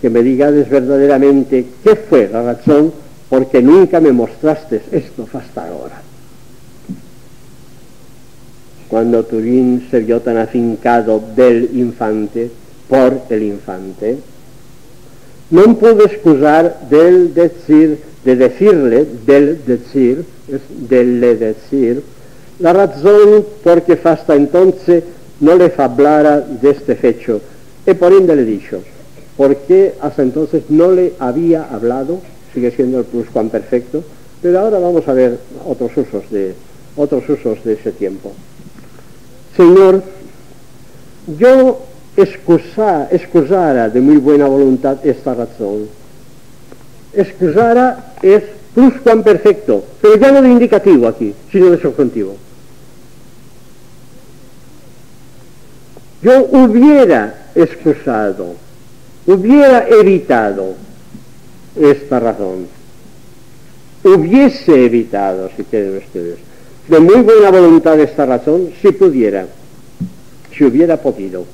que me digades verdaderamente qué fue la razón porque nunca me mostraste esto hasta ahora. Cuando Turín se vio tan afincado del infante, por el infante, no pudo excusar del decir, de decirle, del decir, del le decir, la razón porque hasta entonces no le hablara de este hecho. Y por ende le dicho, porque hasta entonces no le había hablado, sigue siendo el perfecto, pero ahora vamos a ver otros usos de, otros usos de ese tiempo. Señor, yo excusa, excusara de muy buena voluntad esta razón. Excusara es perfecto, pero ya no de indicativo aquí, sino de subjuntivo. yo hubiera excusado, hubiera evitado esta razón, hubiese evitado, si quieren ustedes, de muy buena voluntad esta razón, si pudiera, si hubiera podido.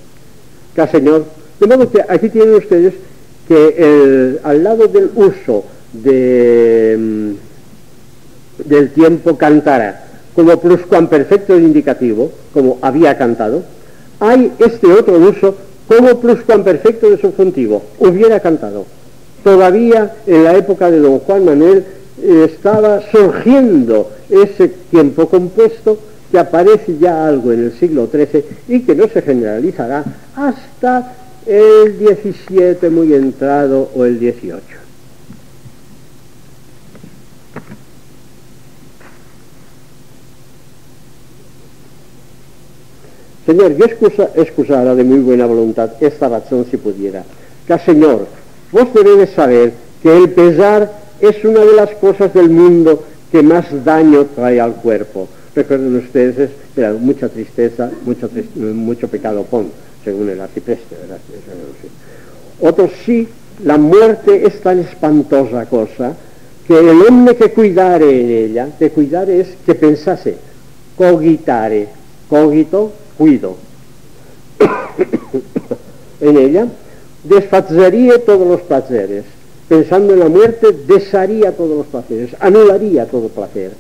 Que Señor, de modo que aquí tienen ustedes que al lado del uso de, mm, del tiempo cantara como pluscuamperfecto indicativo, como había cantado, hay este otro uso como pluscuamperfecto de subjuntivo, hubiera cantado. Todavía en la época de don Juan Manuel eh, estaba surgiendo ese tiempo compuesto que aparece ya algo en el siglo XIII y que no se generalizará hasta el 17 muy entrado o el 18. Señor, yo excusa, excusara de muy buena voluntad esta razón si pudiera. Que, Señor, vos debéis saber que el pesar es una de las cosas del mundo que más daño trae al cuerpo. Recuerden ustedes, que mucha tristeza, mucho, mucho pecado pon, según el arcipreste, ¿verdad? Otros sí, la muerte es tan espantosa cosa que el hombre que cuidare en ella, que cuidare es que pensase, cogitare, cogito, cuido. en ella desfazaría todos los placeres. Pensando en la muerte, desharía todos los placeres, anularía todo placer.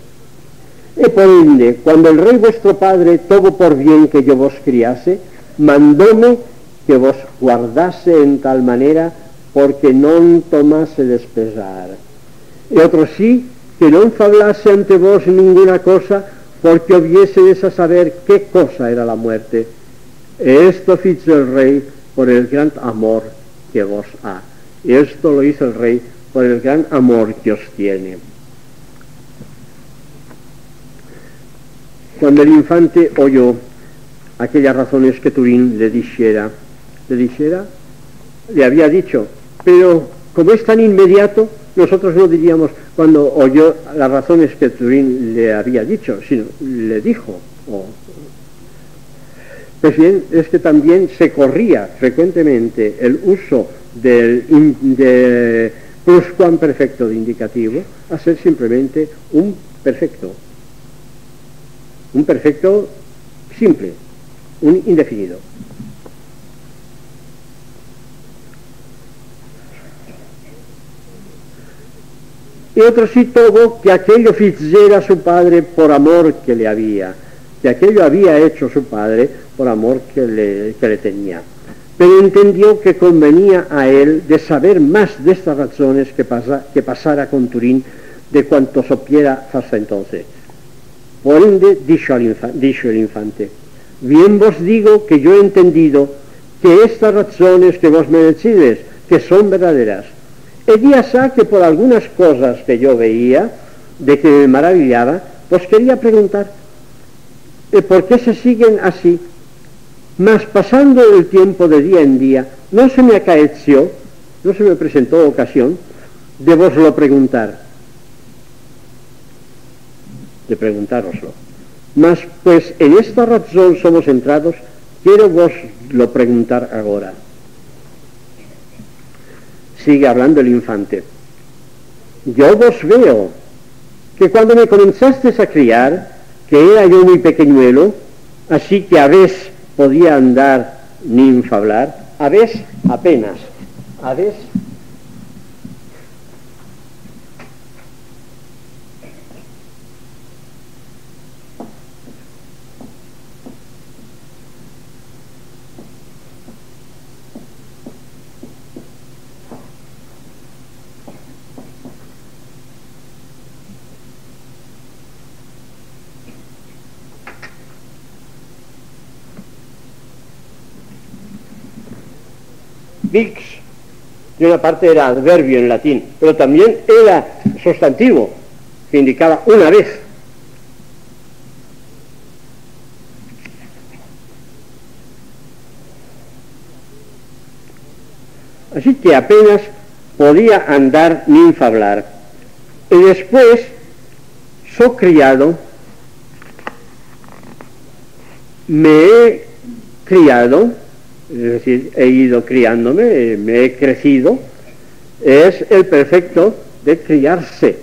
Y por ende, cuando el rey vuestro padre todo por bien que yo vos criase, mandóme que vos guardase en tal manera porque no tomase despesar. Y otro sí, que no fablase ante vos ninguna cosa porque hubiese a saber qué cosa era la muerte. Esto hizo el rey por el gran amor que vos ha. Y esto lo hizo el rey por el gran amor que os tiene. Cuando el infante oyó aquellas razones que Turín le dijera, le dijera, le había dicho, pero como es tan inmediato, nosotros no diríamos cuando oyó las razones que Turín le había dicho, sino le dijo. Pues bien, es que también se corría frecuentemente el uso del de perfecto de indicativo a ser simplemente un perfecto. Un perfecto simple, un indefinido. y otro sí todo que aquello hiciera su padre por amor que le había, que aquello había hecho su padre por amor que le, tenía. Pero entendió que convenía a él de saber más de estas razones que, pasa, que pasara con Turín de cuanto sopiera hasta entonces. Por ende, dijo, el infante, bien vos digo que yo he entendido que estas razones que vos me decides, que son verdaderas, el día que por algunas cosas que yo veía, de que me maravillaba, pues quería preguntar, ¿por qué se siguen así? Mas pasando el tiempo de día en día, no se me acaeció, no se me presentó ocasión de voslo preguntar, de preguntároslo. Mas pues en esta razón somos entrados, quiero vos lo preguntar ahora sigue hablando el infante. Yo vos veo que cuando me comenzaste a criar, que era yo muy pequeñuelo, así que veces podía andar ni hablar, a veces apenas, a veces vix, de una parte era adverbio en latín, pero también era sustantivo, que indicaba una vez. Así que apenas podía andar ni hablar. Y después, so criado, me he criado, es decir, he ido criándome, me he crecido, es el perfecto de criarse,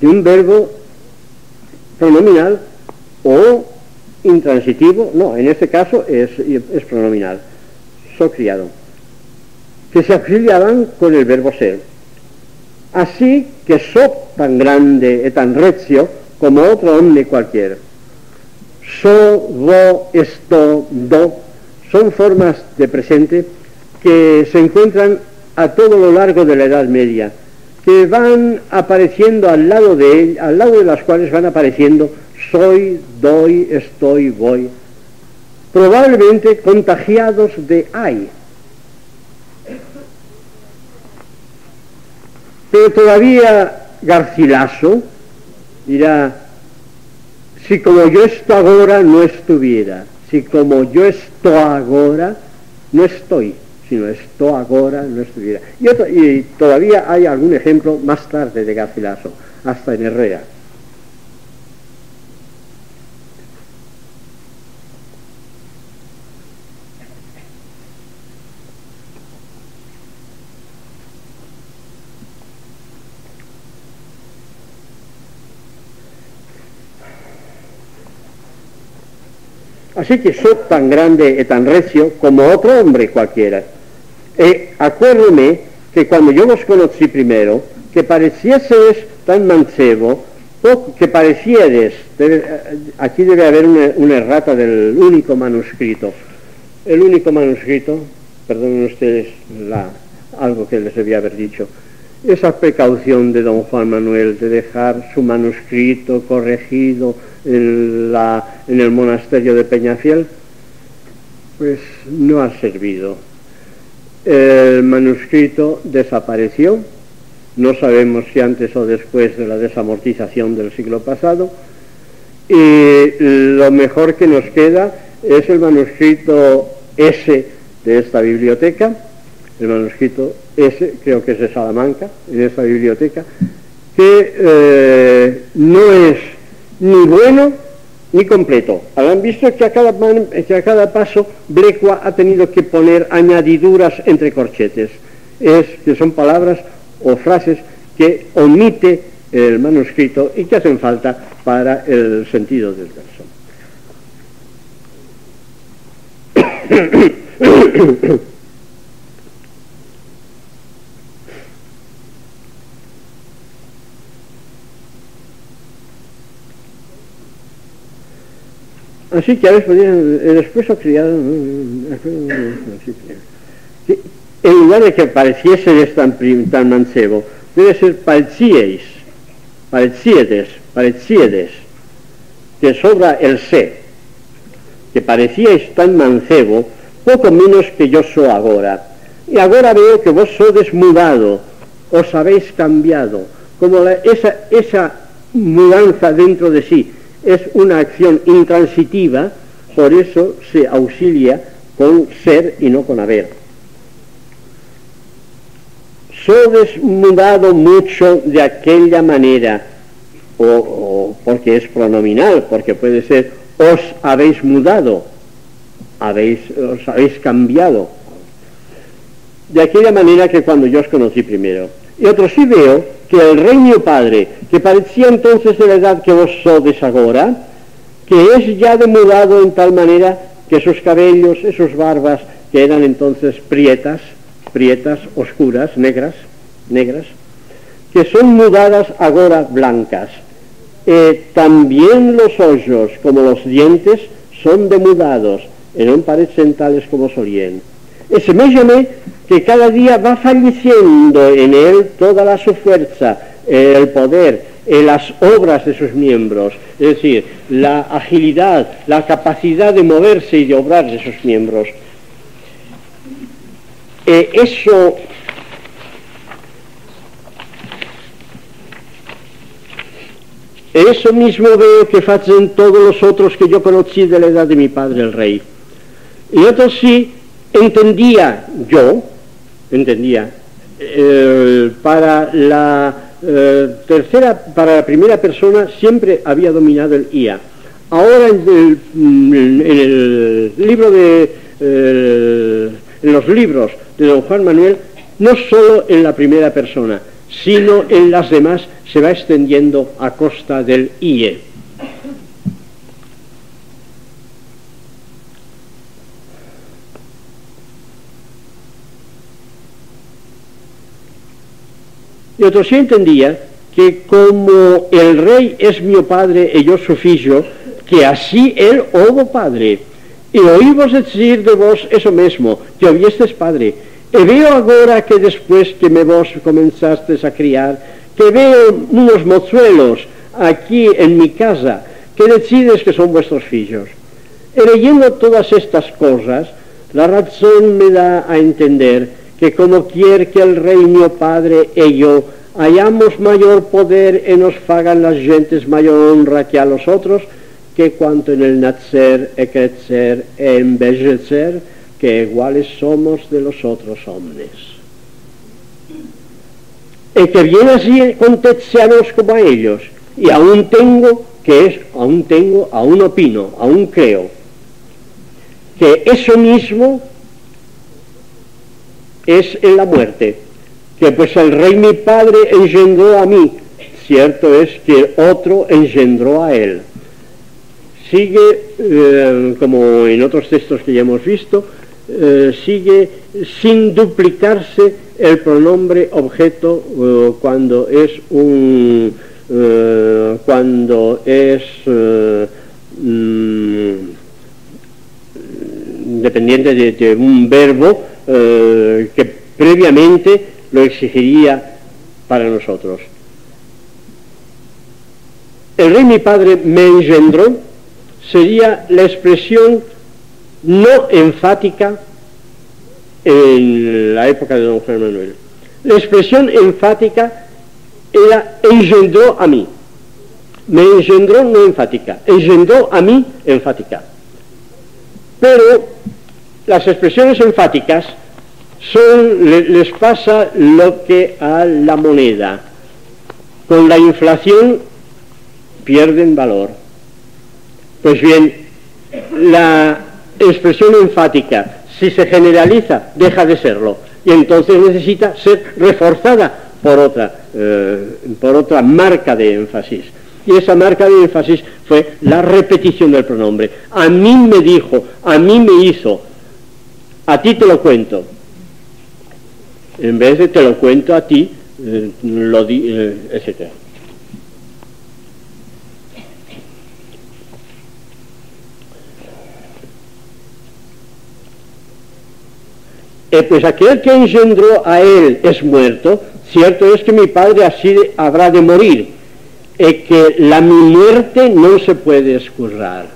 de un verbo pronominal o intransitivo, no, en este caso es, es pronominal, soy criado. que se auxiliaban con el verbo ser. Así que so tan grande y tan recio como otro hombre cualquiera. So, vo, esto, do, son formas de presente que se encuentran a todo lo largo de la Edad Media, que van apareciendo al lado de él, al lado de las cuales van apareciendo soy, doy, estoy, voy, probablemente contagiados de ay. Pero todavía Garcilaso dirá, si como yo estoy ahora no estuviera, si como yo estoy ahora no estoy, sino estoy ahora no estuviera. Y, y todavía hay algún ejemplo más tarde de Garcilaso, hasta en Herrera. Así que soy tan grande y tan recio como otro hombre cualquiera. Y acuérdome que cuando yo los conocí primero, que parecieses tan mancebo, que parecieres, aquí debe haber una, errata del único manuscrito. El único manuscrito, perdonen ustedes la, algo que les debía haber dicho, esa precaución de don Juan Manuel de dejar su manuscrito corregido en, el monasterio de Peñafiel, pues no ha servido. El manuscrito desapareció, no sabemos si antes o después de la desamortización del siglo pasado, y lo mejor que nos queda es el manuscrito S de esta biblioteca, el manuscrito S, creo que es de Salamanca, en esta biblioteca, que eh, no es ni bueno ni completo. Habrán visto que a cada, paso Blecua ha tenido que poner añadiduras entre corchetes. Es que son palabras o frases que omite el manuscrito y que hacen falta para el sentido del verso. Así que a veces esposo criado, en lugar de que pareciese tan, tan mancebo, debe ser parecíais, pareciedes, pareciedes, que sobra el sé, que parecíais tan mancebo, poco menos que yo soy ahora. Y ahora veo que vos sois mudado, os habéis cambiado, como esa, esa mudanza dentro de sí, es una acción intransitiva, por eso se auxilia con ser y no con haber. Sois mudado mucho de aquella manera, o, porque es pronominal, porque puede ser os habéis mudado, habéis, os habéis cambiado. De aquella manera que cuando yo os conocí primero. Y otro sí veo que el reino padre, que parecía entonces de la edad que vos sois ahora, que es ya demudado en tal manera que sus cabellos, esos barbas, que eran entonces prietas, prietas, oscuras, negras, negras, que son mudadas ahora blancas. Eh, también los ojos, como los dientes, son demudados, y no parecen tales como solían. Y seméllame que cada día va falleciendo en él toda la su fuerza, el poder, en las obras de sus miembros, es decir, la agilidad, la capacidad de moverse y de obrar de sus miembros. Eh, eso Eso mismo veo que hacen todos los otros que yo conocí de la edad de mi padre el rey. Y otros sí entendía yo, entendía. Eh, para la eh, tercera, para la primera persona siempre había dominado el IA. Ahora en el, libro de, eh, en los libros de don Juan Manuel, no solo en la primera persona, sino en las demás se va extendiendo a costa del IE. Y otro sí entendía que como el rey es mi padre y yo su hijo, que así él hubo padre. Y oímos decir de vos eso mismo, que hubiestes padre. Y veo ahora que después que me vos comenzastes a criar, que veo unos mozuelos aquí en mi casa, que decides que son vuestros hijos. Y leyendo todas estas cosas, la razón me da a entender que como quiere que el mi padre y yo hayamos mayor poder y nos fagan las gentes mayor honra que a los otros, que cuanto en el nacer y crecer e embellecer, que iguales somos de los otros hombres. Y que bien así contexteanos como a ellos, y aún tengo, que es, aún tengo, aún opino, aún creo, que eso mismo es en la muerte, que pues el rey mi padre engendró a mí, cierto es que otro engendró a él. Sigue, eh, como en otros textos que ya hemos visto, eh, sigue sin duplicarse el pronombre objeto eh, cuando es un cuando es mm, dependiente de, un verbo que previamente lo exigiría para nosotros. El rey mi padre me engendró sería la expresión no enfática en la época de don Juan Manuel. La expresión enfática era engendró a mí. Me engendró no enfática, engendró a mí enfática. Pero las expresiones enfáticas son, les pasa lo que a la moneda. Con la inflación pierden valor. Pues bien, la expresión enfática, si se generaliza, deja de serlo y entonces necesita ser reforzada por otra, eh, por otra marca de énfasis. Y esa marca de énfasis fue la repetición del pronombre. A mí me dijo, a mí me hizo, a ti te lo cuento. En vez de te lo cuento a ti, eh, lo di, eh, etc. Eh, pues aquel que engendró a él es muerto, cierto es que mi padre así habrá de morir, y que la mi muerte no se puede escurrar.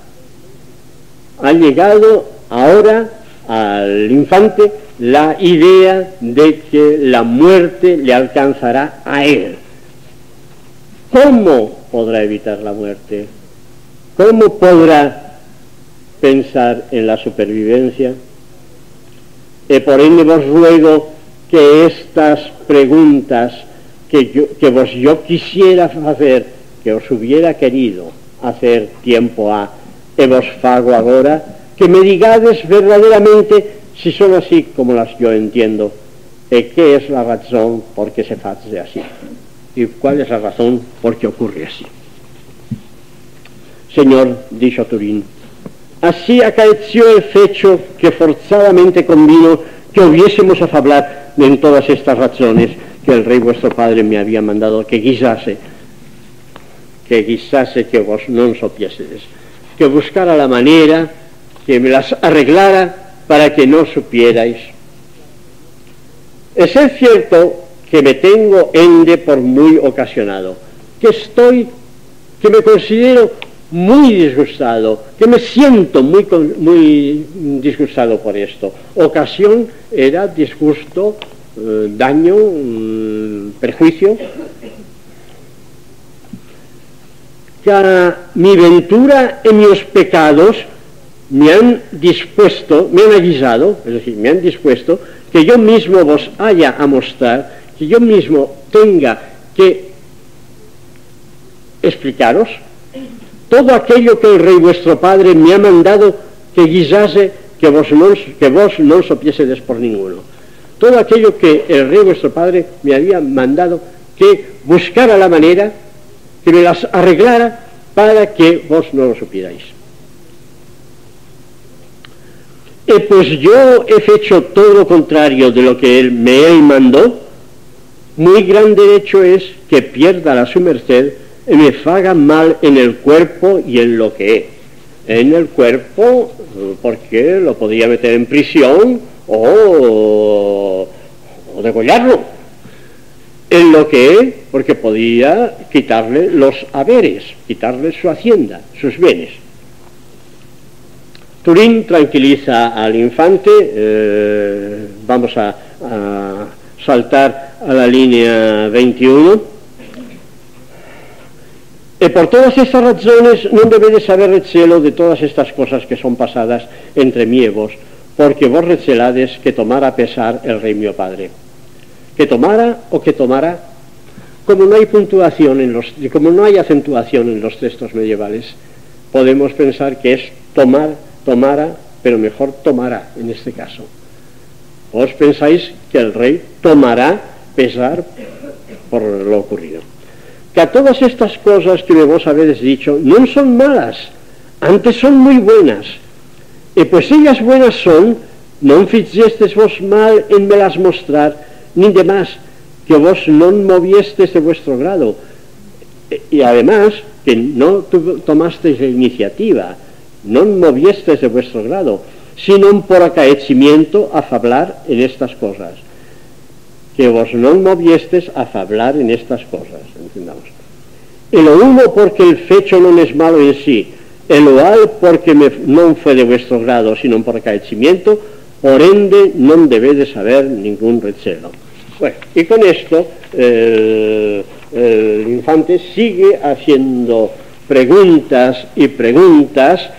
Ha llegado ahora al infante la idea de que la muerte le alcanzará a él. ¿Cómo podrá evitar la muerte? ¿Cómo podrá pensar en la supervivencia? Y por ende vos ruego que estas preguntas que yo, que vos yo quisiera hacer, que os hubiera querido hacer tiempo a, e vos fago ahora, que me digades verdaderamente si son así como las yo entiendo, y qué es la razón por qué se hace así, y cuál es la razón por qué ocurre así. Señor, dijo Turín, Así acaeció el hecho que forzadamente convino que hubiésemos a hablar en todas estas razones que el rey vuestro padre me había mandado que guisase, que guisase que vos no sopiésedes, que buscara la manera, que me las arreglara para que no supierais. Es cierto que me tengo ende por muy ocasionado, que estoy, que me considero muy disgustado, que me siento muy, muy disgustado por esto. Ocasión era disgusto, eh, daño, mm, perjuicio. Que mi ventura y mis pecados me han dispuesto, me han aguisado, es decir, me han dispuesto que yo mismo vos haya a mostrar, que yo mismo tenga que explicaros todo aquello que el rey vuestro padre me ha mandado que guisase que vos no, que vos por ninguno. Todo aquello que el rey vuestro padre me había mandado que buscara la manera, que me las arreglara para que vos no lo supierais. Y pues yo he hecho todo lo contrario de lo que él me mandó, muy gran derecho es que pierda la su merced y me faga mal en el cuerpo y en lo que es. En el cuerpo, porque lo podía meter en prisión o, o degollarlo. En lo que es, porque podía quitarle los haberes, quitarle su hacienda, sus bienes. Turín tranquiliza al infante, eh, vamos a, saltar a la línea 21. E por todas estas razones non debedes saber recelo de todas estas cosas que son pasadas entre mí e vos, porque vos recelades que tomara pesar el rey mío padre. Que tomara o que tomara, como no hay puntuación en los, como no hay acentuación en los textos medievales, podemos pensar que es tomar, tomara, pero mejor tomará en este caso. Vos pensáis que el rey tomará pesar por lo ocurrido. Que a todas estas cosas que vos habéis dicho no son malas, antes son muy buenas. Y pues ellas buenas son, no fixestes vos mal en me las mostrar, ni demás, que vos no moviestes de vuestro grado. Y además, que no tomasteis la iniciativa, no moviestes de vuestro grado, sino por acaecimiento a hablar en estas cosas. Que vos no moviestes a hablar en estas cosas, entendamos. E lo uno porque el fecho non es malo en sí, e lo al porque me, non fue de vuestro grado, sino por acaecimiento, por ende non debedes saber ningún recelo. Bueno, y con esto eh, el infante sigue haciendo preguntas y preguntas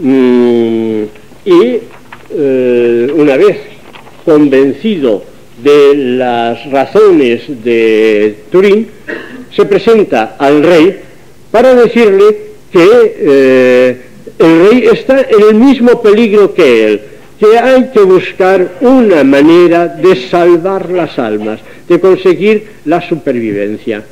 mmm, y eh, una vez convencido de las razones de Turín, se presenta al rey para decirle que eh, el rey está en el mismo peligro que él, que hay que buscar una manera de salvar las almas, de conseguir la supervivencia.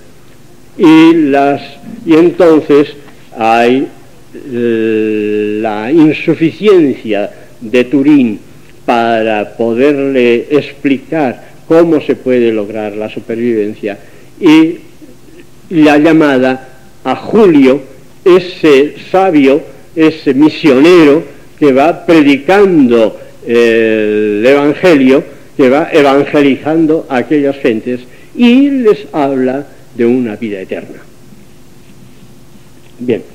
Y, las, y entonces hay la insuficiencia de Turín para poderle explicar cómo se puede lograr la supervivencia y la llamada a Julio, ese sabio, ese misionero que va predicando el Evangelio, que va evangelizando a aquellas gentes y les habla de una vida eterna. Bien.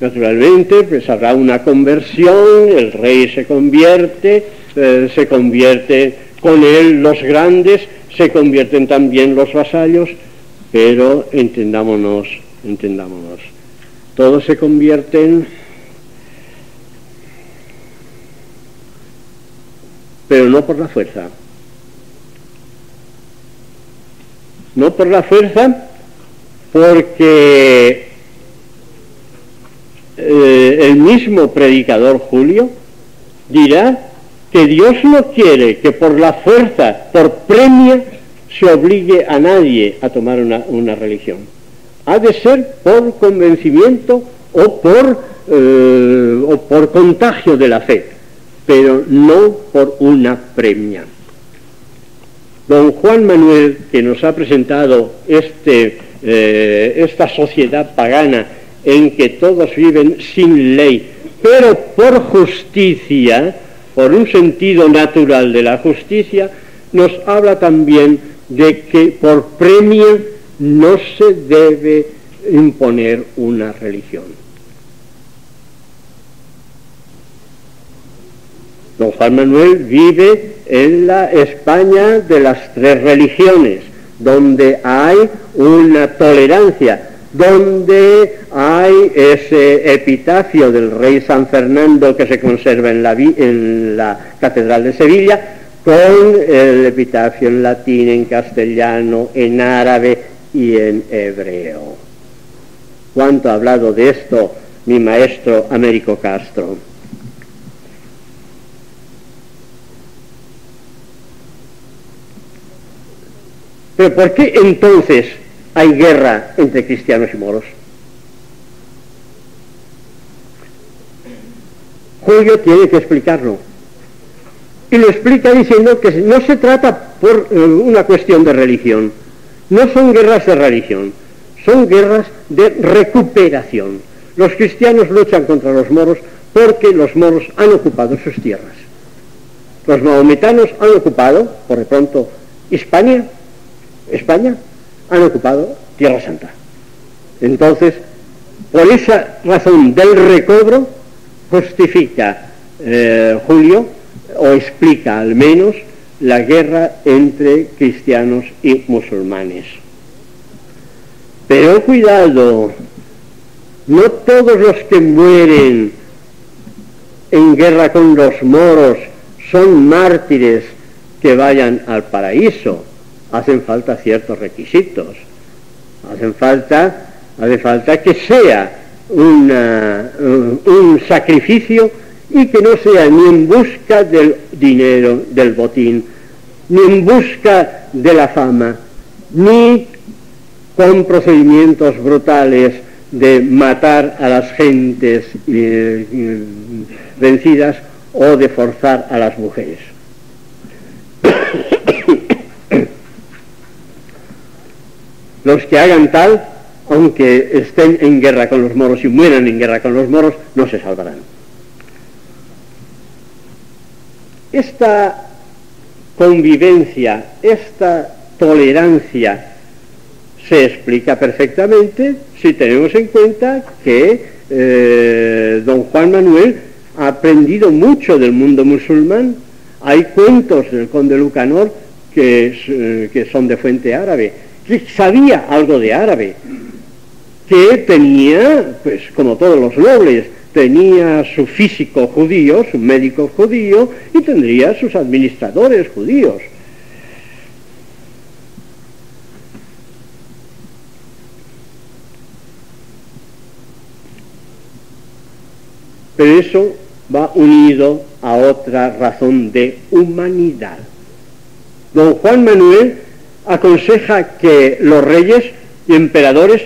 Naturalmente, pues habrá una conversión, el rey se convierte, eh, se convierte con él los grandes, se convierten también los vasallos, pero entendámonos, entendámonos. Todos se convierten, pero no por la fuerza. No por la fuerza, porque eh, el mismo predicador Julio dirá que Dios no quiere que por la fuerza, por premio, se obligue a nadie a tomar una, religión. Ha de ser por convencimiento o por, eh, o por contagio de la fe, pero no por una premia. Don Juan Manuel, que nos ha presentado este, eh, esta sociedad pagana en que todos viven sin ley, pero por justicia, por un sentido natural de la justicia, nos habla también de que por premio no se debe imponer una religión. Don Juan Manuel vive en la España de las tres religiones, donde hay una tolerancia, donde hay ese epitafio del rey San Fernando que se conserva en la, Catedral de Sevilla, con el epitafio en latín, en castellano, en árabe y en hebreo. ¿Cuánto ha hablado de esto mi maestro Américo Castro? Pero ¿por qué entonces hay guerra entre cristianos y moros. Julio tiene que explicarlo. Y lo explica diciendo que no se trata por eh, una cuestión de religión, no son guerras de religión, son guerras de recuperación. Los cristianos luchan contra los moros porque los moros han ocupado sus tierras. Los mahometanos han ocupado, por de pronto, España, España, han ocupado Tierra Santa. Entonces, por esa razón del recobro, justifica eh, Julio, o explica al menos, la guerra entre cristianos y musulmanes. Pero cuidado, no todos los que mueren en guerra con los moros son mártires que vayan al paraíso. Hacen falta ciertos requisitos. Hacen falta, hace falta que sea un sacrificio y que no sea ni en busca del dinero, del botín, ni en busca de la fama, ni con procedimientos brutales de matar a las gentes eh, vencidas o de forzar a las mujeres. Los que hagan tal, aunque estén en guerra con los moros y mueran en guerra con los moros, no se salvarán. Esta convivencia, esta tolerancia se explica perfectamente si tenemos en cuenta que eh, don Juan Manuel ha aprendido mucho del mundo musulmán. Hay cuentos del conde Lucanor que, eh, que son de fuente árabe, sabía algo de árabe, que tenía, pues como todos los nobles, tenía su físico judío, su médico judío, y tendría sus administradores judíos. Pero eso va unido a otra razón de humanidad. Don Juan Manuel aconseja que los reyes y emperadores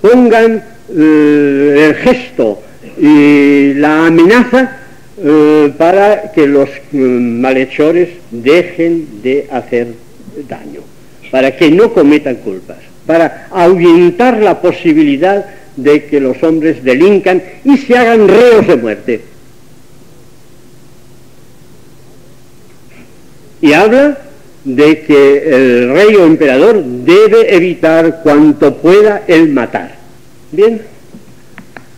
pongan eh, el gesto y la amenaza eh, para que los mm, malhechores dejen de hacer daño, para que no cometan culpas, para ahuyentar la posibilidad de que los hombres delincan y se hagan reos de muerte. Y habla de que el rey o emperador debe evitar cuanto pueda el matar. Bien,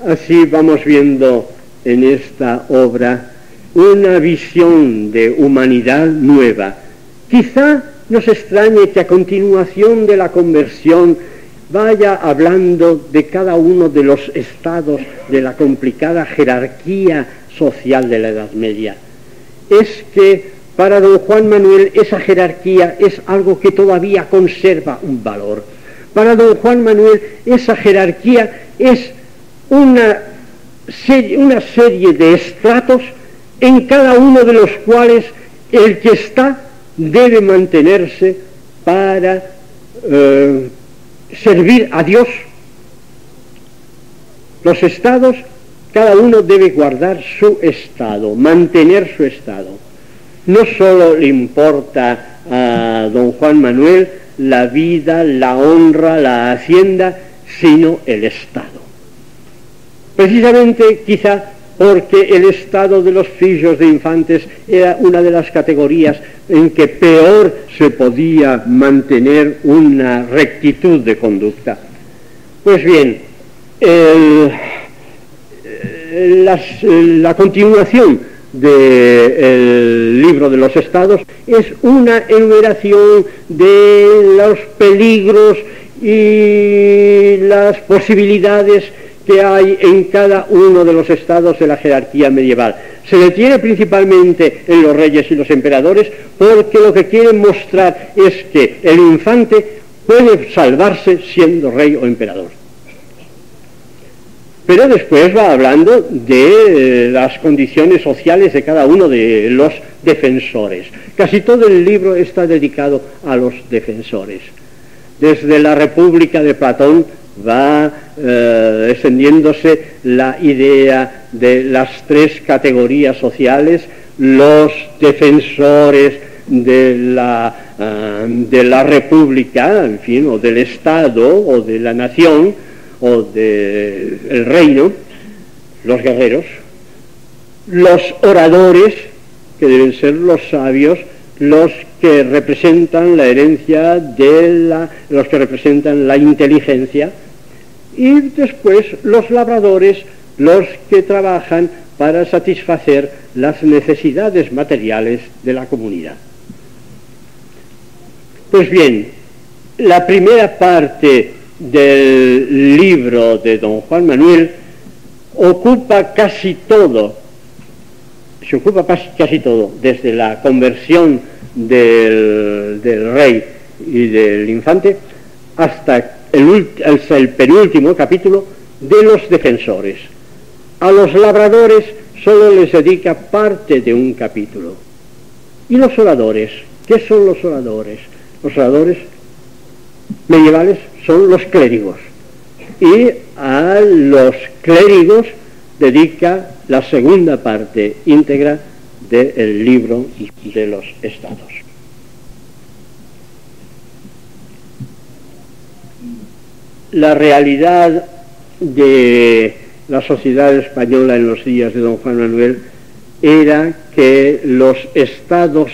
así vamos viendo en esta obra una visión de humanidad nueva. Quizá nos extrañe que a continuación de la conversión vaya hablando de cada uno de los estados de la complicada jerarquía social de la Edad Media. Es que para don Juan Manuel esa jerarquía es algo que todavía conserva un valor. Para don Juan Manuel esa jerarquía es una serie, una serie de estratos en cada uno de los cuales el que está debe mantenerse para eh, servir a Dios. Los estados, cada uno debe guardar su estado, mantener su estado. No solo le importa a don Juan Manuel la vida, la honra, la hacienda, sino el estado. Precisamente quizá porque el estado de los fillos de infantes era una de las categorías en que peor se podía mantener una rectitud de conducta. Pues bien, la continuación del libro de los estados es una enumeración de los peligros y las posibilidades que hay en cada uno de los estados de la jerarquía medieval. Se detiene principalmente en los reyes y los emperadores porque lo que quieren mostrar es que el infante puede salvarse siendo rey o emperador. Pero después va hablando de eh, las condiciones sociales de cada uno de los defensores. Casi todo el libro está dedicado a los defensores. Desde la República de Platón va eh, extendiéndose la idea de las tres categorías sociales, los defensores de la, ah, de la República, en fin, o del Estado, o de la nación, o del reino, los guerreros, los oradores, que deben ser los sabios, los que representan la herencia de la, los que representan la inteligencia, y después los labradores, los que trabajan para satisfacer las necesidades materiales de la comunidad. Pues bien, la primera parte del libro de don Juan Manuel ocupa casi todo, se ocupa casi todo, desde la conversión del, rey y del infante hasta el, hasta el penúltimo capítulo de los defensores. A los labradores solo les dedica parte de un capítulo. ¿Y los oradores? ¿Qué son los oradores? Los oradores medievales son los clérigos. Y a los clérigos dedica la segunda parte íntegra del libro de los estados. La realidad de la sociedad española en los días de don Juan Manuel era que los estados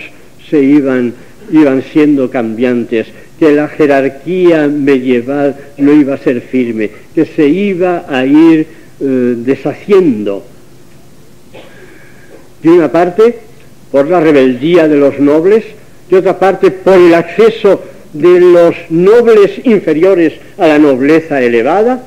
se iban, iban siendo cambiantes, que la jerarquía medieval no iba a ser firme, que se iba a ir eh, deshaciendo. De una parte, por la rebeldía de los nobles, de otra parte, por el acceso de los nobles inferiores a la nobleza elevada,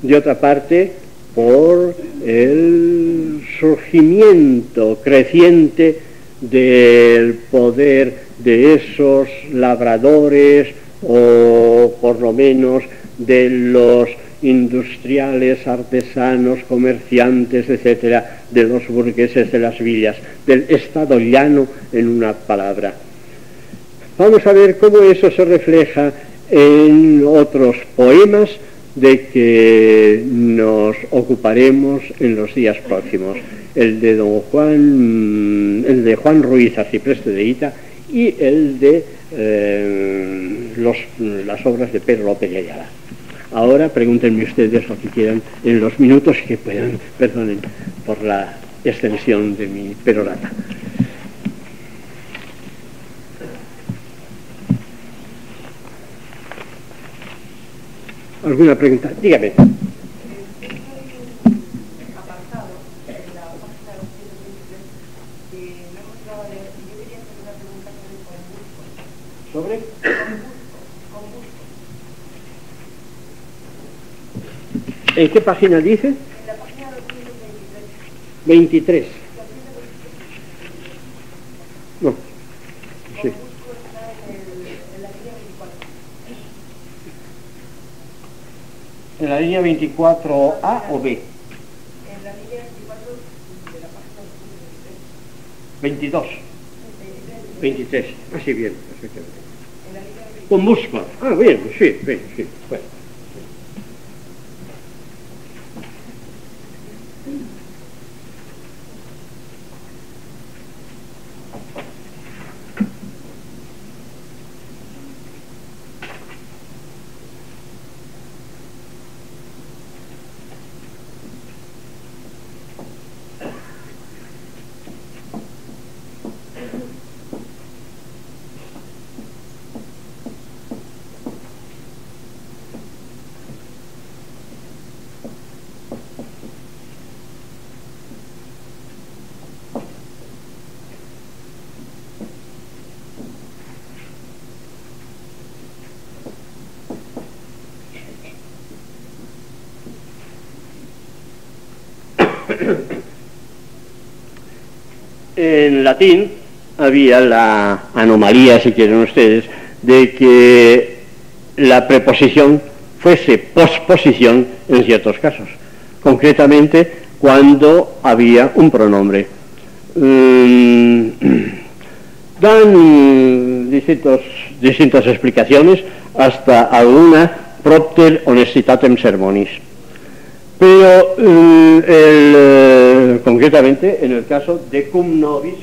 de otra parte, por el surgimiento creciente del poder de esos labradores o por lo menos de los industriales, artesanos, comerciantes, etcétera, de los burgueses de las villas, del estado llano en una palabra. Vamos a ver cómo eso se refleja en otros poemas de que nos ocuparemos en los días próximos. El de don Juan, el de Juan Ruiz Arcipreste de Ita y el de eh, las obras de Pedro López de Ayala. Ahora pregúntenme ustedes lo que quieran en los minutos que puedan, perdonen por la extensión de mi perorata. ¿Alguna pregunta? Dígame. ¿Sobre? ¿En qué página dice? En la página 23. 23. No. Sí. ¿En la línea 24A o B? En la línea 24 de la página 22. 23. Así bien, perfectamente. Con busca. Ah, bien, sí, bien, sí. Bueno. en latín había la anomalía, si quieren ustedes, de que la preposición fuese posposición en ciertos casos, concretamente cuando había un pronombre. Mm, dan distintas explicaciones hasta alguna propter honestitatem sermonis. Pero eh, el, concretamente en el caso de cum nobis,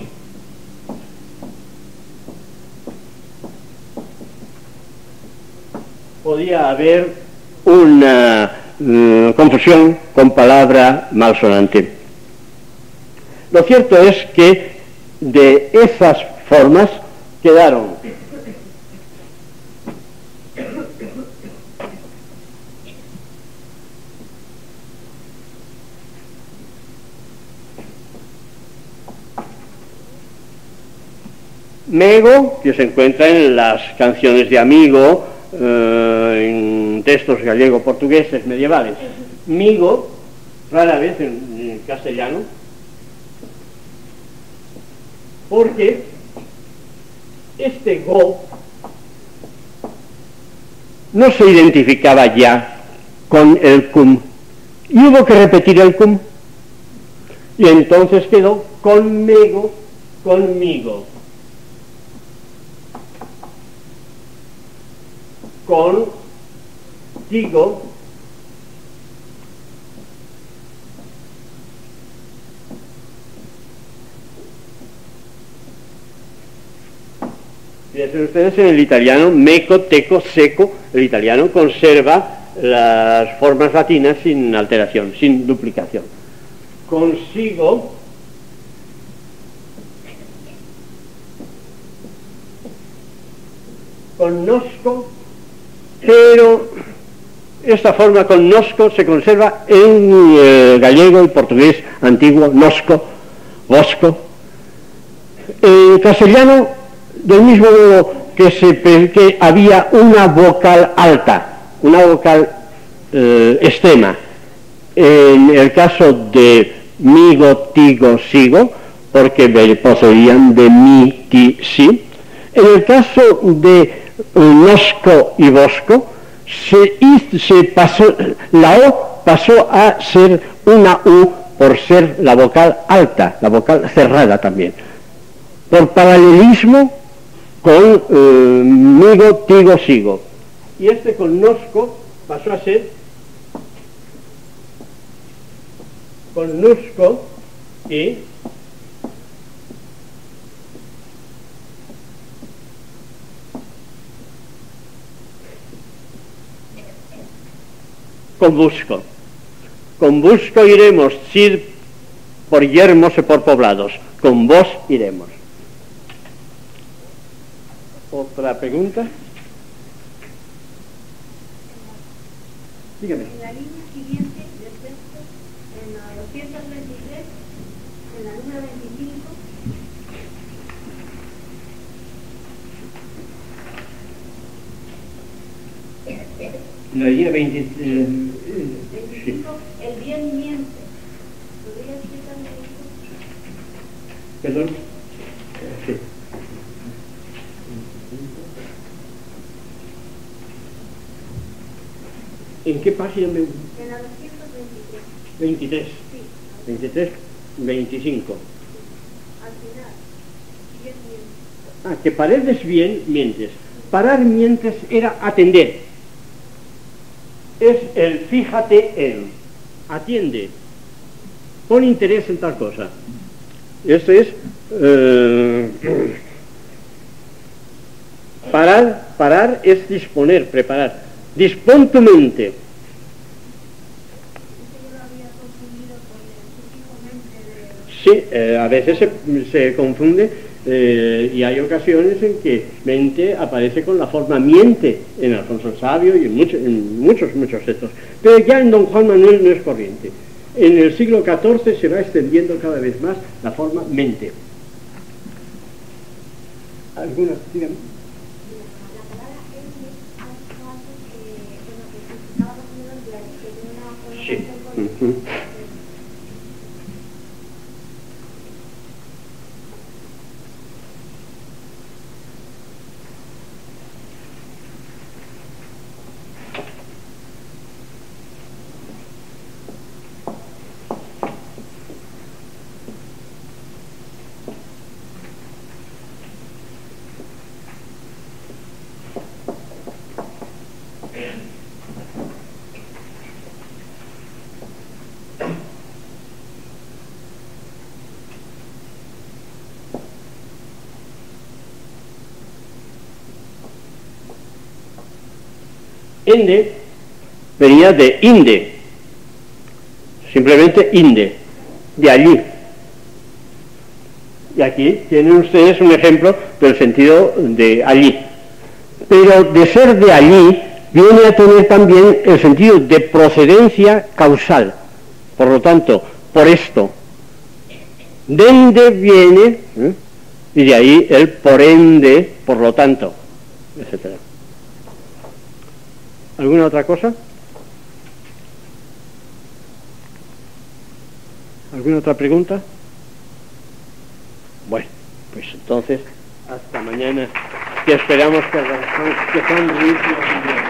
podía haber una uh, confusión con palabra malsonante. Lo cierto es que de esas formas quedaron Mego, que se encuentra en las canciones de Amigo, eh, en textos gallego-portugueses medievales. Migo, rara vez en, castellano, porque este go no se identificaba ya con el cum y hubo que repetir el cum y entonces quedó conmigo, conmigo. Contigo Fíjense ustedes en el italiano, meco, teco, seco, el italiano conserva las formas latinas sin alteración, sin duplicación. Consigo conozco pero esta forma con nosco se conserva en gallego y portugués antiguo, nosco, bosco. En castellano, del mismo modo que, se, que había una vocal alta, una vocal eh, extrema, en el caso de migo, tigo, sigo, porque poseían de mi, ti, si. En el caso de Nosco y Bosco, se, pasó, la O pasó a ser una U por ser la vocal alta, la vocal cerrada también. Por paralelismo con eh, migo, tigo, sigo. Y este con nosco pasó a ser con nusco y con busco. Con busco iremos, si por yermos y por poblados, con vos iremos. ¿Otra pregunta? Dígame. En la línea siguiente del texto, en la 223, en la número 25, La línea 20, eh, 25, el bien miente. ¿Podría explicarme esto? perdón. Sí. ¿En qué página me... En la 223, 23, sí, 23, 25. al final. Bien miente. Ah, que paredes bien mientes. Parar mientes era atender. Es el fíjate en. Atiende. Pon interés en tal cosa. Esto es eh, parar, parar es disponer, preparar. Dispón tu mente. Este. Sí, eh, a veces se, se confunde eh, y hay ocasiones en que mente aparece con la forma miente en Alfonso el Sabio y en, mucho- en muchos, muchos textos. Pero ya en Don Juan Manuel no es corriente. En el siglo XIV se va extendiendo cada vez más la forma mente. ¿Alguna? Dígame. La palabra ente Ende venía de inde, simplemente inde, de allí. Y aquí tienen ustedes un ejemplo del sentido de allí. Pero de ser de allí viene a tener también el sentido de procedencia causal. Por lo tanto, por esto, dende viene, ¿eh? y de ahí el por ende, por lo tanto, etcétera. ¿Alguna otra cosa? ¿Alguna otra pregunta? Bueno, pues entonces, hasta mañana, que esperamos que, que nos